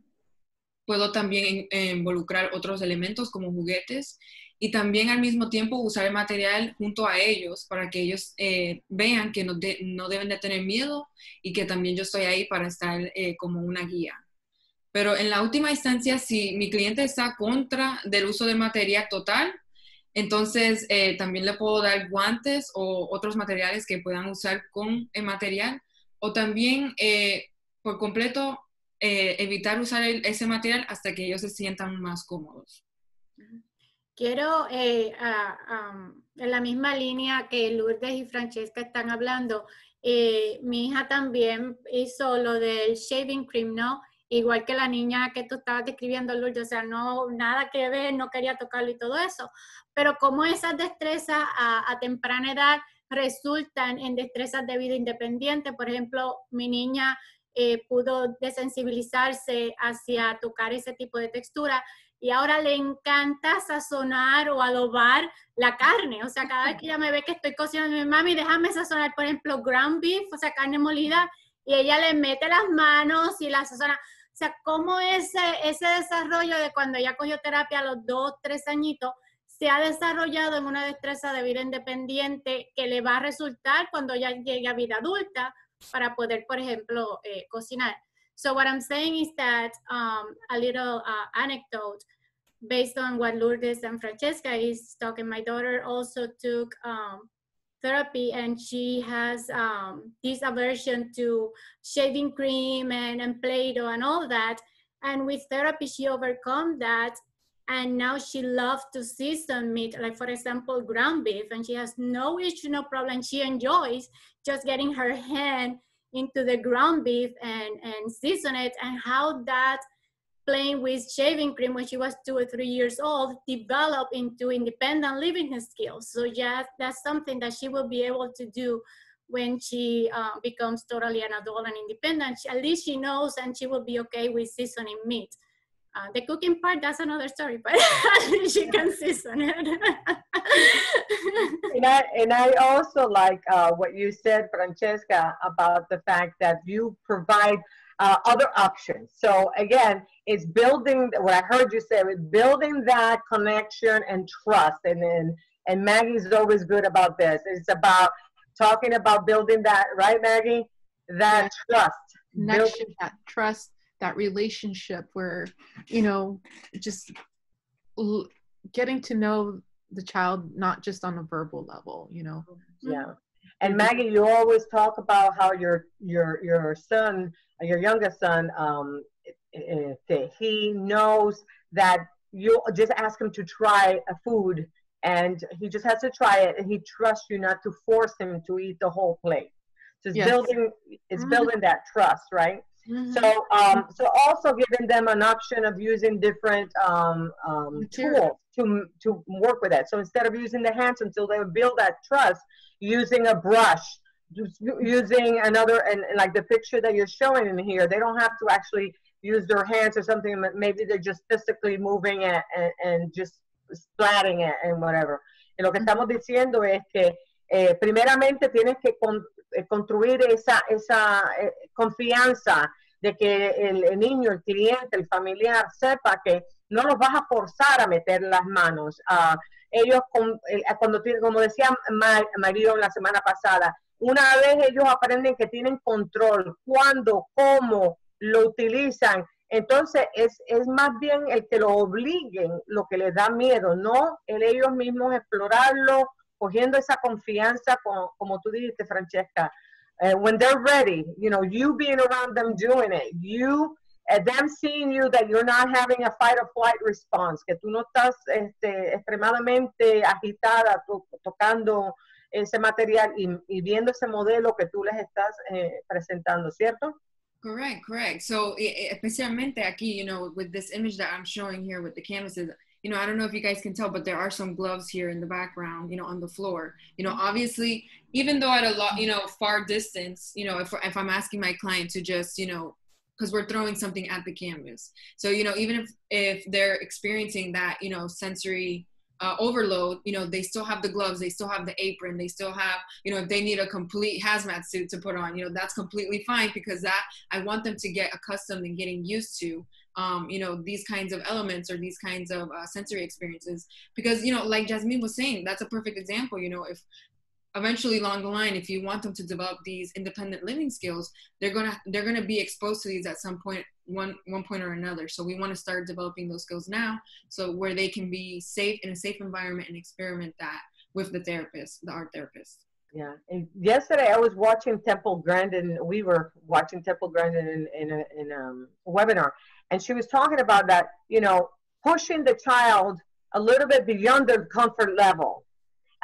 Puedo también involucrar otros elementos como juguetes y también al mismo tiempo usar el material junto a ellos para que ellos eh, vean que no, no, deben de tener miedo y que también yo estoy ahí para estar eh, como una guía. Pero en la última instancia, si mi cliente está contra del uso de material total, entonces, eh, también le puedo dar guantes o otros materiales que puedan usar con el material o también eh, por completo eh, evitar usar ese material hasta que ellos se sientan más cómodos. Quiero, en la misma línea que Lourdes y Francesca están hablando, mi hija también hizo lo del shaving cream, ¿no? Igual que la niña que tú estabas describiendo, Lourdes, o sea, no, nada que ver, no quería tocarlo y todo eso pero como esas destrezas a, temprana edad resultan en destrezas de vida independiente. Por ejemplo, mi niña eh, pudo desensibilizarse hacia tocar ese tipo de textura y ahora le encanta sazonar o adobar la carne. O sea, cada vez que ella me ve que estoy cocinando, mi mami, déjame sazonar, por ejemplo, ground beef, o sea, carne molida, y ella le mete las manos y la sazona. O sea, cómo ese, ese desarrollo de cuando ella cogió terapia a los dos, tres añitos, se ha desarrollado en una destreza de vida independiente que le va a resultar cuando ya llegue a vida adulta para poder, por ejemplo, eh, cocinar. So what I'm saying is that um, a little uh, anecdote based on what Lourdes and Francesca is talking. My daughter also took um, therapy and she has um, this aversion to shaving cream and, and Play-Doh and all that. And with therapy, she overcome that. And now she loves to season meat, like for example, ground beef, and she has no issue, no problem. She enjoys just getting her hand into the ground beef and, and season it and how that playing with shaving cream when she was two or three years old developed into independent living skills. So yeah, that's something that she will be able to do when she uh, becomes totally an adult and independent. She, at least she knows and she will be okay with seasoning meat. Uh, the cooking part, that's another story, but she can season it. and, I, and I also like uh, what you said, Francesca, about the fact that you provide uh, other options. So again, it's building what I heard you say, it's building that connection and trust. And then and Maggie's always good about this. It's about talking about building that, right, Maggie? That trust. Connection, that trust, that relationship where, you know, just l- getting to know the child not just on a verbal level, you know. Yeah. And Maggie, you always talk about how your your your son, your youngest son, um, he knows that you just ask him to try a food and he just has to try it and he trusts you not to force him to eat the whole plate. So it's yes. building it's mm-hmm. building that trust, right? Mm-hmm. So um, so also giving them an option of using different um, um, tools to to work with that. So instead of using the hands until they build that trust, using a brush, using another and, and like the picture that you're showing in here, they don't have to actually use their hands or something. Maybe they're just physically moving it and, and just splatting it and whatever. Y lo que estamos diciendo es que eh, primeramente tienes que con, eh, construir esa, esa eh, confianza de que el, el, niño, el cliente, el familiar sepa que no los vas a forzar a meter las manos. Uh, ellos, con, eh, cuando como decía Mar, Mario la semana pasada, una vez ellos aprenden que tienen control, cuándo, cómo, lo utilizan. Entonces es, es más bien el que lo obliguen lo que les da miedo, no el ellos mismos explorarlo, cogiendo esa confianza, como, como tú dijiste, Francesca. Uh, when they're ready, you know, you being around them doing it, you, uh, them seeing you that you're not having a fight or flight response, que tú no estás este, extremadamente agitada to tocando ese material y, y, viendo ese modelo que tú les estás eh, presentando, ¿cierto? Correct, correct. So, especialmente aquí, you know, with this image that I'm showing here with the canvases, you know, I don't know if you guys can tell, but there are some gloves here in the background, you know, on the floor. You know, obviously, even though at a lot, you know, far distance, you know, if, if I'm asking my client to just, you know, because we're throwing something at the canvas. So, you know, even if, if they're experiencing that, you know, sensory uh, overload, you know, they still have the gloves, they still have the apron, they still have, you know, if they need a complete hazmat suit to put on, you know, that's completely fine because that I want them to get accustomed and getting used to, um, you know, these kinds of elements or these kinds of uh, sensory experiences. Because, you know, like Jasmine was saying, that's a perfect example. You know, if eventually along the line if you want them to develop these independent living skills they're gonna they're gonna be exposed to these at some point one one point or another. So we want to start developing those skills now so where they can be safe in a safe environment and experiment that with the therapist the art therapist. Yeah and yesterday i was watching temple grandin we were watching temple grandin in, in, a, in um, a webinar and she was talking about that you know pushing the child a little bit beyond their comfort level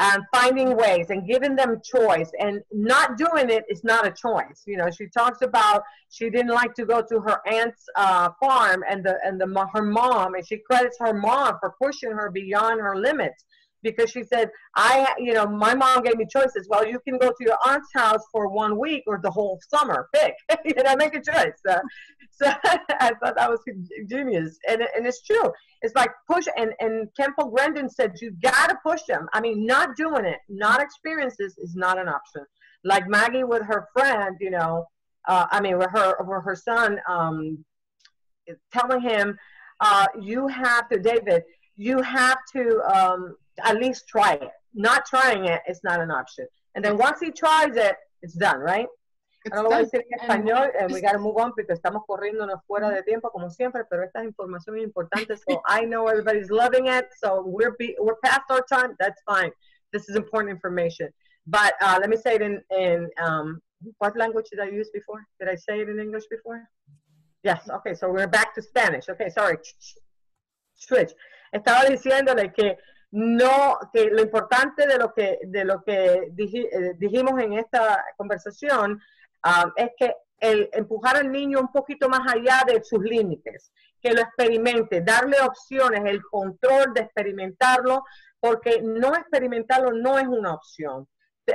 um, finding ways and giving them choice. And not doing it is not a choice. You know she talks about she didn't like to go to her aunt's uh, farm and the and the her mom and she credits her mom for pushing her beyond her limits because she said, I, you know, my mom gave me choices. Well, you can go to your aunt's house for one week or the whole summer. Pick, you know, make a choice. Uh, so I thought that was genius. And, and it's true. It's like push. And, and Kempo Grandin said, you got to push them. I mean, not doing it, not experiences is not an option. Like Maggie with her friend, you know, uh, I mean, with her, with her son, um, telling him, uh, you have to, David, you have to um, at least try it. Not trying it is not an option. And then once he tries it, it's done, right? It's No lo voy a decir en And español, and we gotta move on porque estamos corriéndonos fuera de tiempo como siempre, pero esta información es importante. So I know everybody's loving it, so we're be, we're past our time. That's fine. This is important information. But uh, let me say it in in um, what language did I use before? Did I say it in English before? Yes. Okay. So we're back to Spanish. Okay. Sorry. Switch. Estaba diciéndole que no, que lo importante de lo que, de lo que eh, dijimos en esta conversación um, es que el empujar al niño un poquito más allá de sus límites, que lo experimente, darle opciones, el control de experimentarlo, porque no experimentarlo no es una opción.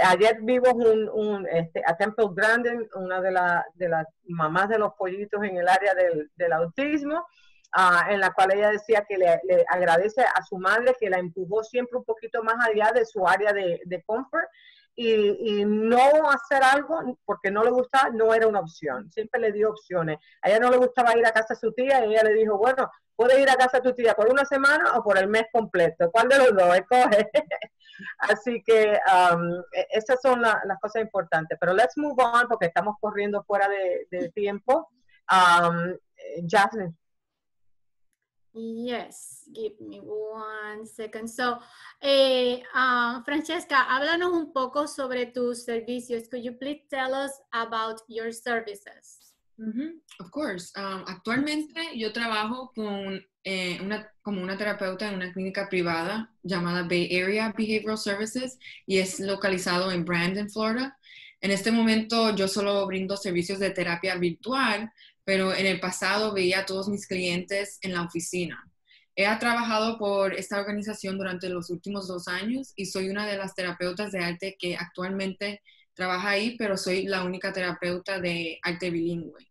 Ayer vimos un, un, este, a Temple Grandin, una de, la- de las mamás de los pollitos en el área del, del autismo, ah, en la cual ella decía que le, agradece a su madre que la empujó siempre un poquito más allá de su área de, comfort y, no hacer algo porque no le gustaba no era una opción, siempre le dio opciones. A ella no le gustaba ir a casa de su tía y ella le dijo, bueno, puedes ir a casa de tu tía por una semana o por el mes completo, ¿cuál de los dos? Escoge. Así que um, e- esas son la- las cosas importantes. Pero let's move on porque estamos corriendo fuera de, de tiempo. Um, eh, Jasmine. Yes, give me one second. So, eh, ah, Francesca, háblanos un poco sobre tus servicios. Could you please tell us about your services? Of course. Um, actualmente yo trabajo con, eh, una, como una terapeuta en una clínica privada llamada Bay Area Behavioral Services y es localizado en Brandon, Florida. En este momento yo solo brindo servicios de terapia virtual, pero en el pasado veía a todos mis clientes en la oficina. He trabajado por esta organización durante los últimos dos años y soy una de las terapeutas de arte que actualmente trabaja ahí, pero soy la única terapeuta de arte bilingüe.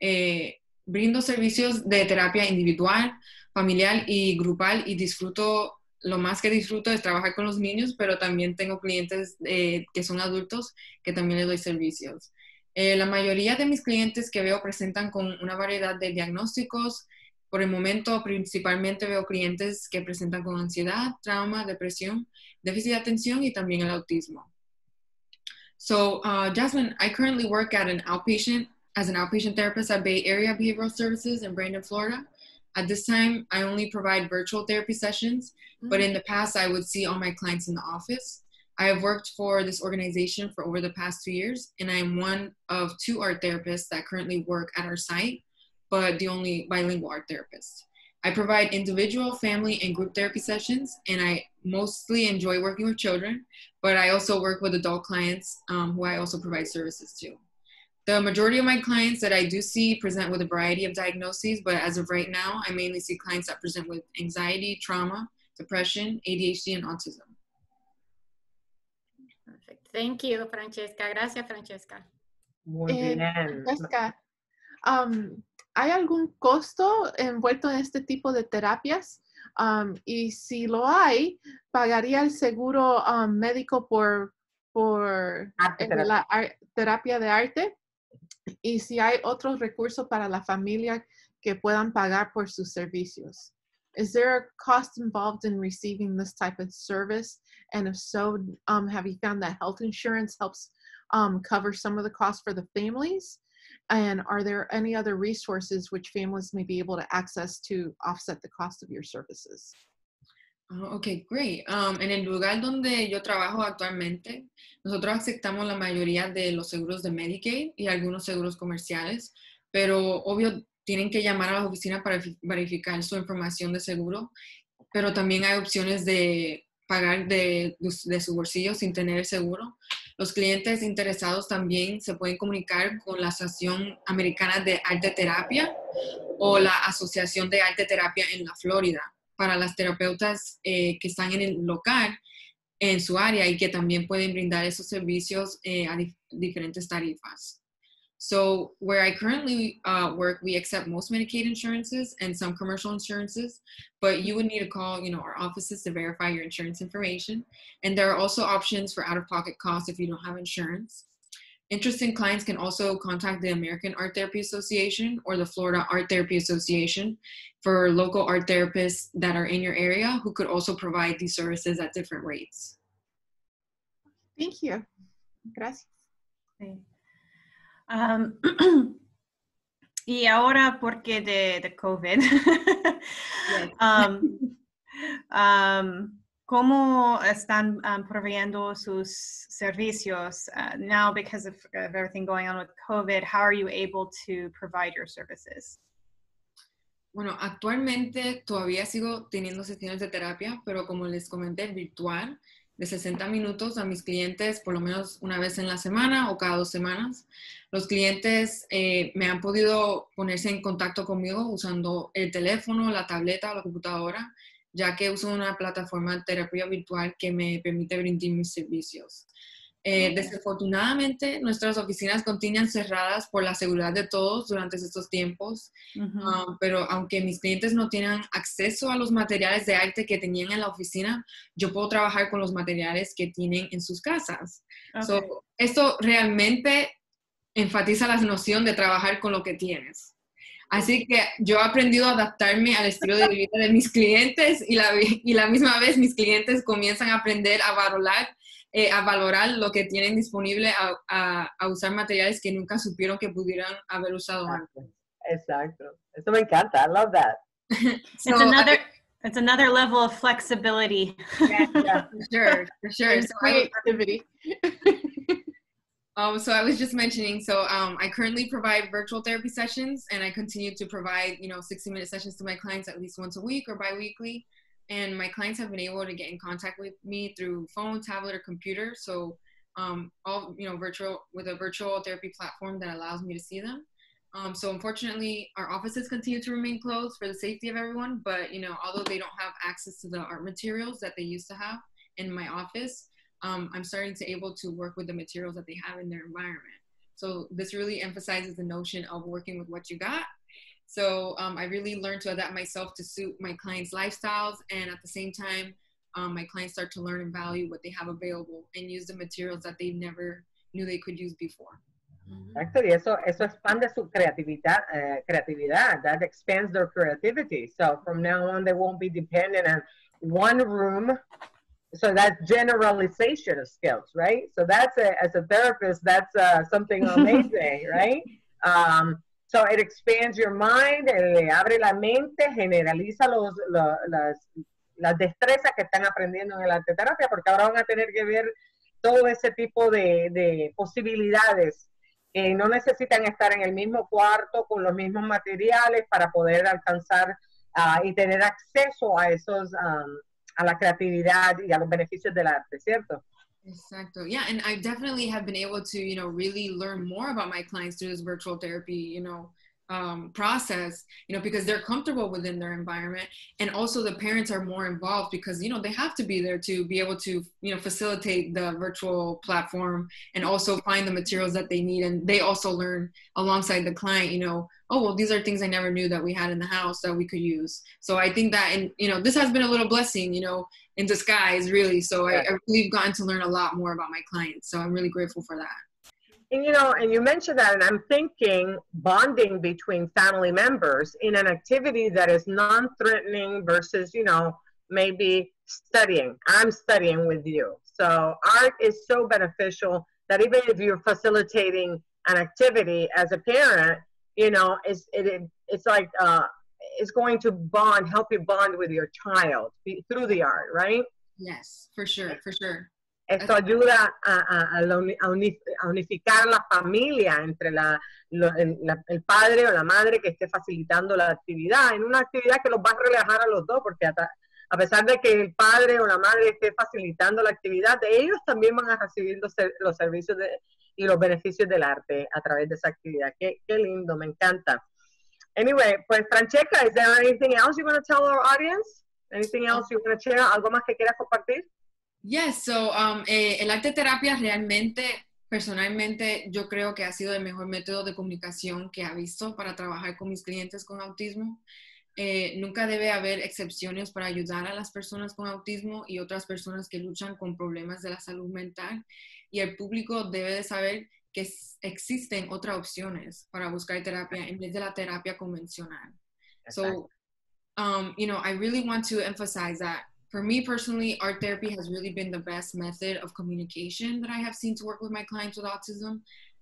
Eh, brindo servicios de terapia individual, familiar y grupal y disfruto, lo más que disfruto es trabajar con los niños, pero también tengo clientes eh, que son adultos que también les doy servicios. Eh, la mayoría de mis clientes que veo presentan con una variedad de diagnósticos. Por el momento, principalmente veo clientes que presentan con ansiedad, trauma, depresión, déficit de atención y también el autismo. So, uh, Jasmine, I currently work at an outpatient as an outpatient therapist at Bay Area Behavioral Services in Brandon, Florida. At this time, I only provide virtual therapy sessions, but in the past, I would see all my clients in the office. I have worked for this organization for over the past two years, and I am one of two art therapists that currently work at our site, but the only bilingual art therapist. I provide individual, family, and group therapy sessions, and I mostly enjoy working with children, but I also work with adult clients um, who I also provide services to. The majority of my clients that I do see present with a variety of diagnoses, but as of right now, I mainly see clients that present with anxiety, trauma, depression, ADHD, and autism. Thank you, Francesca. Gracias, Francesca. Muy Eh, bien. Francesca, um, ¿hay algún costo envuelto en este tipo de terapias? Um, y si lo hay, ¿pagaría el seguro um, médico por, por Arte terapia. la ar- terapia de arte? Y si hay otros recursos para la familia que puedan pagar por sus servicios. Is there a cost involved in receiving this type of service? And if so, um, have you found that health insurance helps um, cover some of the costs for the families? And are there any other resources which families may be able to access to offset the cost of your services? Oh, ok, great. Um, en el lugar donde yo trabajo actualmente, nosotros aceptamos la mayoría de los seguros de Medicaid y algunos seguros comerciales, pero obvio tienen que llamar a la oficina para fi- verificar su información de seguro, pero también hay opciones de pagar de, de su bolsillo sin tener el seguro. Los clientes interesados también se pueden comunicar con la Asociación Americana de Arte Terapia o la Asociación de Arte Terapia en la Florida para las terapeutas eh, que están en el local, en su área y que también pueden brindar esos servicios eh, a dif diferentes tarifas. So where I currently uh, work, we accept most Medicaid insurances and some commercial insurances, but you would need to call, you know, our offices to verify your insurance information. And there are also options for out-of-pocket costs if you don't have insurance. Interested clients can also contact the American Art Therapy Association or the Florida Art Therapy Association for local art therapists that are in your area who could also provide these services at different rates. Thank you. Gracias. Sí. Um, y ahora, porque de, de COVID, um, um, ¿cómo están proveyendo sus servicios uh, now because of, of everything going on with COVID? How are you able to provide your services? Bueno, actualmente todavía sigo teniendo sesiones de terapia, pero como les comenté, virtual, de 60 minutos a mis clientes por lo menos una vez en la semana o cada dos semanas. Los clientes eh, me han podido ponerse en contacto conmigo usando el teléfono, la tableta o la computadora, ya que uso una plataforma de terapia virtual que me permite brindar mis servicios. Eh, desafortunadamente, nuestras oficinas continúan cerradas por la seguridad de todos durante estos tiempos, um, pero aunque mis clientes no tienen acceso a los materiales de arte que tenían en la oficina, yo puedo trabajar con los materiales que tienen en sus casas. esto realmente enfatiza la noción de trabajar con lo que tienes. Así que yo he aprendido a adaptarme al estilo de vida de mis clientes y la, y la misma vez mis clientes comienzan a aprender a valorar eh, a valorar lo que tienen disponible a, a, a, usar materiales que nunca supieron que pudieran haber usado antes. Exacto. Eso me encanta. I love that. so, it's another it's another level of flexibility. yeah, yeah, for sure, for sure. So creativity. um, so I was just mentioning, so um, I currently provide virtual therapy sessions, and I continue to provide, you know, 60 minute sessions to my clients at least once a week or biweekly and my clients have been able to get in contact with me through phone, tablet, or computer. So um, all you know, virtual with a virtual therapy platform that allows me to see them. Um, so unfortunately, our offices continue to remain closed for the safety of everyone. But you know, although they don't have access to the art materials that they used to have in my office, um, I'm starting to able to work with the materials that they have in their environment. So this really emphasizes the notion of working with what you got so um, I really learned to adapt myself to suit my clients' lifestyles, and at the same time, um, my clients start to learn and value what they have available and use the materials that they never knew they could use before. Actually, eso, eso expande su creatividad, uh, creatividad. That expands their creativity. So from now on, they won't be dependent on one room. So that's generalization of skills, right? So that's a, as a therapist, that's uh, something amazing, right? Um, So it expands your mind, eh, abre la mente, generaliza los, las, las destrezas que están aprendiendo en el arte terapia, porque ahora van a tener que ver todo ese tipo de, de posibilidades. que no necesitan estar en el mismo cuarto con los mismos materiales para poder alcanzar uh, y tener acceso a esos, a la creatividad y a los beneficios del arte, ¿cierto? Exacto. Yeah, and I definitely have been able to, you know, really learn more about my clients through this virtual therapy, you know, um, process, you know, because they're comfortable within their environment, and also the parents are more involved because you know they have to be there to be able to, you know, facilitate the virtual platform and also find the materials that they need, and they also learn alongside the client, you know, oh well, these are things I never knew that we had in the house that we could use. So I think that, and you know, this has been a little blessing, you know, in disguise, really. So I, I really gotten to learn a lot more about my clients. So I'm really grateful for that. And you know, and you mentioned that, and I'm thinking bonding between family members in an activity that is non-threatening versus, you know, maybe studying. I'm studying with you. So art is so beneficial that even if you're facilitating an activity as a parent, you know, it's it, it's like uh, is going to bond, help you bond with your child through the art, right? Yes, for sure, for sure. Esto ayuda a, a, a, unificar la familia entre la, la, el padre o la madre que esté facilitando la actividad, en una actividad que los va a relajar a los dos, porque a pesar de que el padre o la madre esté facilitando la actividad, ellos también van a recibir los, los servicios de, y los beneficios del arte a través de esa actividad. Qué, qué lindo, me encanta. Anyway, pues Francesca, is there anything else you want to tell our audience? Anything else you want to share? ¿Algo más que quieras compartir? Yes, so um, eh, el arte terapia realmente, personalmente, yo creo que ha sido el mejor método de comunicación que ha visto para trabajar con mis clientes con autismo. Eh, nunca debe haber excepciones para ayudar a las personas con autismo y otras personas que luchan con problemas de la salud mental. Y el público debe de saber que existen otras opciones para buscar terapia en vez de la terapia convencional. So, um, you know, I really want to emphasize that for me personally, art therapy has really been the best method of communication that I have seen to work with my clients with autism.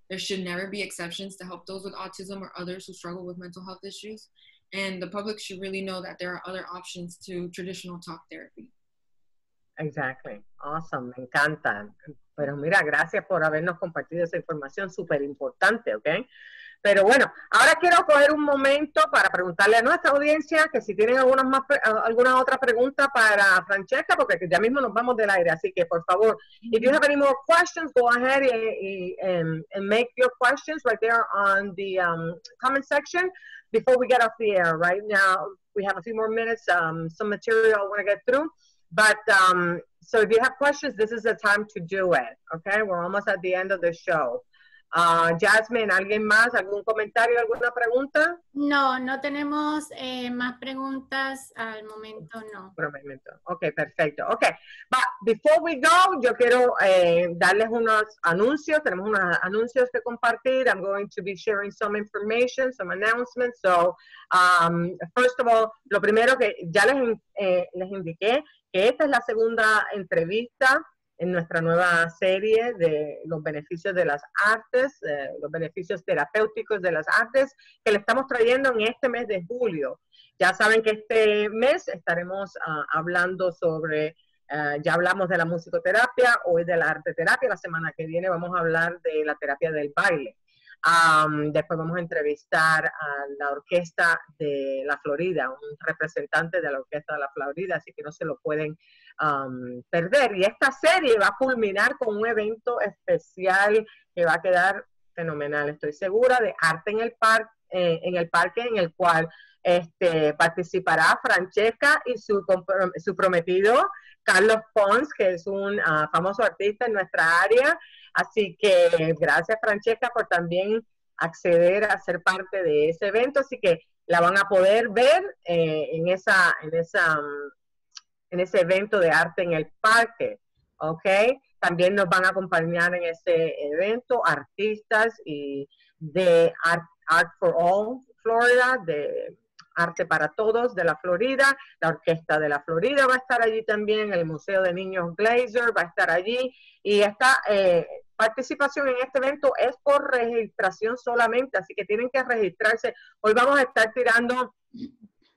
There should never be exceptions to help those with autism or others who struggle with mental health issues. And the public should really know that there are other options to traditional talk therapy. Exactly. Awesome. Me encanta. Pero mira, gracias por habernos compartido esa información súper importante, ¿ok? Pero bueno, ahora quiero coger un momento para preguntarle a nuestra audiencia que si tienen alguna, más, alguna otra pregunta para Francesca, porque ya mismo nos vamos del aire. Así que, por favor, if you have any more questions, go ahead and, and make your questions right there on the um, comment section before we get off the air. Right now, we have a few more minutes, um, some material I want to get through. But um, so if you have questions, this is the time to do it. Okay, we're almost at the end of the show. Uh, Jasmine, ¿alguien más? ¿Algún comentario, alguna pregunta? No, no tenemos eh, más preguntas al momento, no. Por el momento. Ok, perfecto. Ok, but before we go, yo quiero eh, darles unos anuncios. Tenemos unos anuncios que compartir. I'm going to be sharing some information, some announcements. So, um, first of all, lo primero que ya les, eh, les indiqué esta es la segunda entrevista en nuestra nueva serie de los beneficios de las artes, eh, los beneficios terapéuticos de las artes, que le estamos trayendo en este mes de julio. Ya saben que este mes estaremos uh, hablando sobre, uh, ya hablamos de la musicoterapia, hoy de la arte terapia, la semana que viene vamos a hablar de la terapia del baile. Um, después vamos a entrevistar a la Orquesta de la Florida, un representante de la Orquesta de la Florida, así que no se lo pueden um, perder. Y esta serie va a culminar con un evento especial que va a quedar fenomenal, estoy segura, de arte en el, par eh, en el parque, en el cual este, participará Francesca y su, su prometido Carlos Pons, que es un uh, famoso artista en nuestra área. Así que gracias Francesca por también acceder a ser parte de ese evento. Así que la van a poder ver eh, en, esa, en, esa, um, en ese evento de arte en el parque. ¿Ok? También nos van a acompañar en ese evento artistas y de Art, Art for All Florida, de Arte para Todos de la Florida, la Orquesta de la Florida va a estar allí también, el Museo de Niños Glazer va a estar allí y esta eh, participación en este evento es por registración solamente, así que tienen que registrarse. Hoy vamos a estar tirando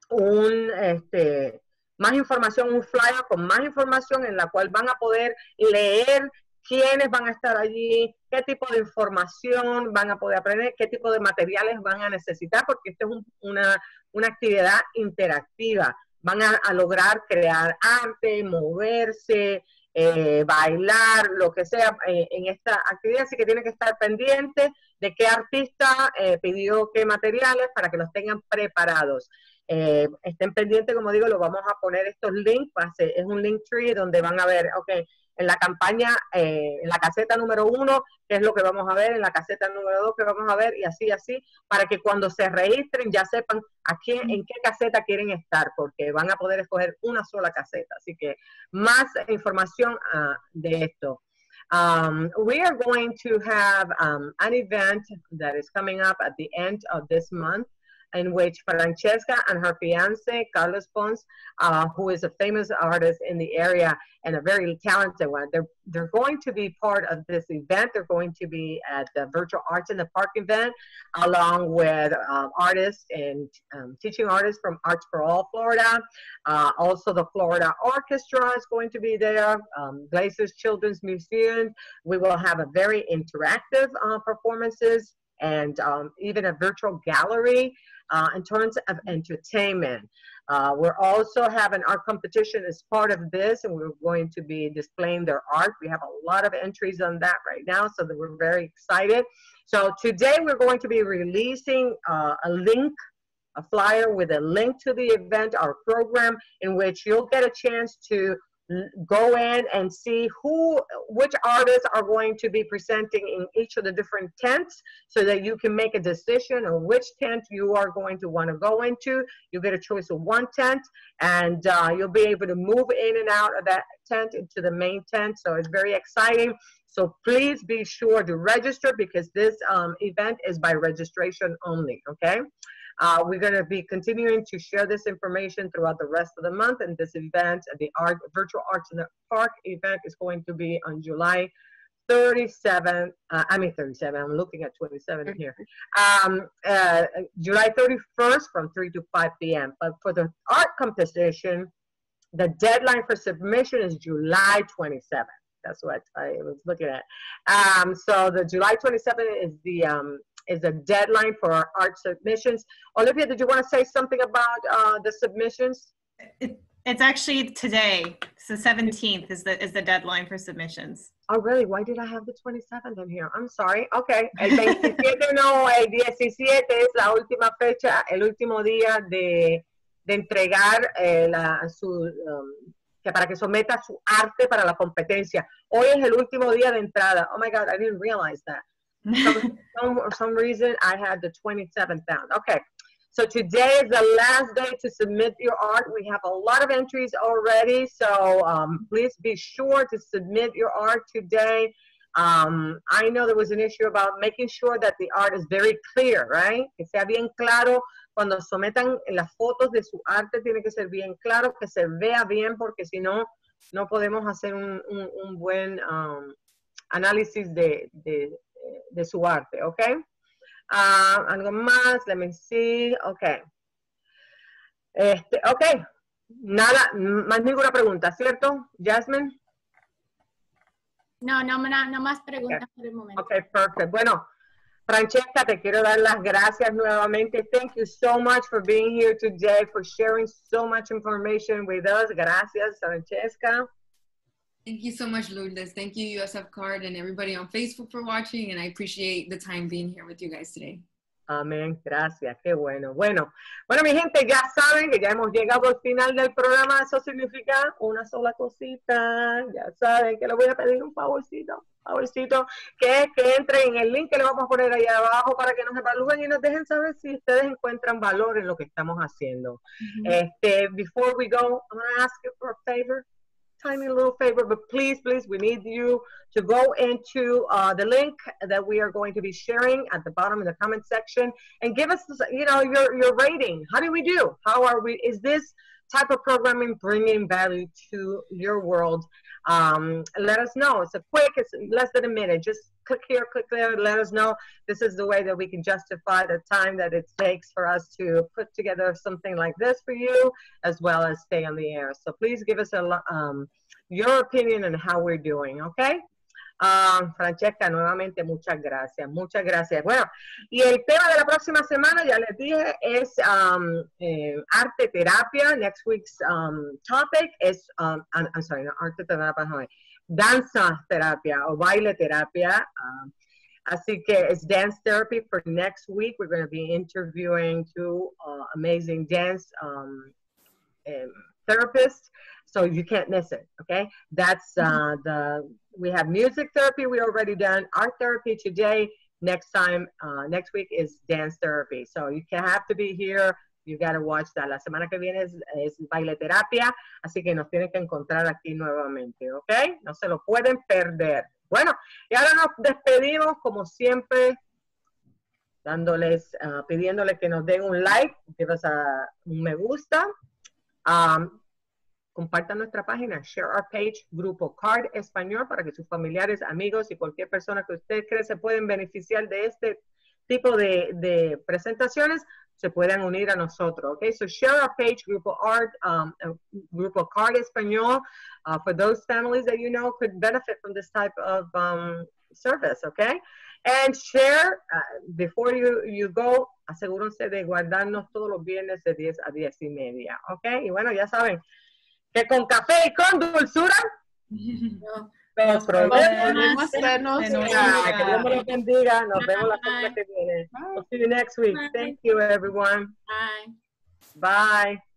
un, este, más información, un flyer con más información en la cual van a poder leer quiénes van a estar allí, qué tipo de información van a poder aprender, qué tipo de materiales van a necesitar, porque esto es una, una actividad interactiva. Van a, lograr crear arte, moverse, eh, bailar, lo que sea eh, en esta actividad, así que tiene que estar pendiente de qué artista eh, pidió qué materiales para que los tengan preparados. estén pendientes, como digo, lo vamos a poner estos links, es un link tree donde van a ver, ok, en la campaña, eh, en la caseta número uno, qué es lo que vamos a ver, en la caseta número dos, qué vamos a ver, y así, así, para que cuando se registren ya sepan a quién, en qué caseta quieren estar, porque van a poder escoger una sola caseta. Así que más información uh, de esto. Um, we are going to have um, an event that is coming up at the end of this month. In which Francesca and her fiance, Carlos Pons, uh, who is a famous artist in the area and a very talented one, they're, they're going to be part of this event. They're going to be at the Virtual Arts in the Park event, along with um, artists and um, teaching artists from Arts for All Florida. Uh, also, the Florida Orchestra is going to be there, um, Children's Museum. We will have a very interactive uh, performances and um, even a virtual gallery uh, in terms of entertainment. Uh, we're also having our competition as part of this, and we're going to be displaying their art. We have a lot of entries on that right now, so that we're very excited. So today we're going to be releasing uh, a link a flyer with a link to the event, our program, in which you'll get a chance to go in and see who, which artists are going to be presenting in each of the different tents so that you can make a decision on which tent you are going to want to go into. You get a choice of one tent and uh, you'll be able to move in and out of that tent into the main tent. So it's very exciting. So please be sure to register because this um, event is by registration only, okay? Uh, we're going to be continuing to share this information throughout the rest of the month. And this event, the art, virtual arts in the park event, is going to be on July 37. Uh, I mean 37. I'm looking at 27 here. Um, uh, July 31st from 3 to 5 p.m. But for the art competition, the deadline for submission is July 27th. That's what I was looking at. Um, so the July 27th is the um, is a deadline for our art submissions. Olivia, did you want to say something about uh, the submissions? It, it's actually today. So 17th is the is the deadline for submissions. Oh, really? Why did I have the 27th in here? I'm sorry. Okay. El 27 no, el 17 es la última fecha, el último día de, de entregar eh, la, su, um, que para que someta su arte para la competencia. Hoy es el último día de entrada. Oh my God, I didn't realize that. Some, some, for some reason, I had the 27th down. Okay, so today is the last day to submit your art. We have a lot of entries already, so um, please be sure to submit your art today. Um, I know there was an issue about making sure that the art is very clear, right? Que sea bien claro. Cuando sometan las fotos de su arte, tiene que ser bien claro, que se vea bien, porque si no, no podemos hacer un, un, un buen um, análisis de, de, de su arte, ¿ok? Uh, algo más, let me see, ok. Este, ok, nada, más ninguna pregunta, ¿cierto, Jasmine? No, no, no, no más preguntas okay. por el momento. Ok, perfecto. Bueno, Francesca, te quiero dar las gracias nuevamente. Thank you so much for being here today, for sharing so much information with us. Gracias, Francesca. Thank you so much, Lourdes. Thank you, USF Card, and everybody on Facebook for watching. And I appreciate the time being here with you guys today. Amén, gracias, qué bueno. Bueno, bueno, mi gente, ya saben que ya hemos llegado al final del programa. Eso significa una sola cosita. Ya saben que les voy a pedir un favorcito, favorcito, que es que entren en el link que le vamos a poner ahí abajo para que nos evalúen y nos dejen saber si ustedes encuentran valor en lo que estamos haciendo. Mm -hmm. Este, before we go, I'm to ask you for a favor. Tiny little favor, but please, please, we need you to go into uh, the link that we are going to be sharing at the bottom in the comment section and give us, you know, your, your rating. How do we do? How are we? Is this type of programming bringing value to your world? Um, let us know. It's a quick, it's less than a minute. Just click here, click there, let us know. This is the way that we can justify the time that it takes for us to put together something like this for you, as well as stay on the air. So please give us a, um, your opinion on how we're doing, okay? Um, Francesca, nuevamente muchas gracias, muchas gracias. Bueno, y el tema de la próxima semana, ya les dije, es um, eh, arte terapia. Next week's um, topic is, um, I'm, I'm, sorry, no, arte terapia, no, danza terapia o baile terapia. Um, así que it's dance therapy for next week. We're going to be interviewing two uh, amazing dance um, therapists. So you can't miss it, okay? That's uh, the, we have music therapy we already done, art therapy today. Next time, uh, next week is dance therapy. So you can have to be here. You gotta watch that. La semana que viene es, es baile terapia, así que nos tienen que encontrar aquí nuevamente, ¿ok? No se lo pueden perder. Bueno, y ahora nos despedimos como siempre, dándoles, uh, pidiéndoles que nos den un like, que nos un me gusta. Um, compartan nuestra página, share our page, Grupo Card Español, para que sus familiares, amigos y cualquier persona que usted cree se pueden beneficiar de este tipo de, presentaciones, se puedan unir a nosotros. Okay, so share our page, Grupo Art, um, uh, Grupo Card Español, uh, for those families that you know could benefit from this type of um, service, okay? And share, uh, before you, you go, asegúrense de guardarnos todos los viernes de 10 a 10 y media, ¿ok? Y bueno, ya saben, que con café y con dulzura. No, de nuevo. Ya, Que Dios me los bendiga. Nos vemos la semana que viene. We'll see you next week. Thank you, everyone. Bye. Bye.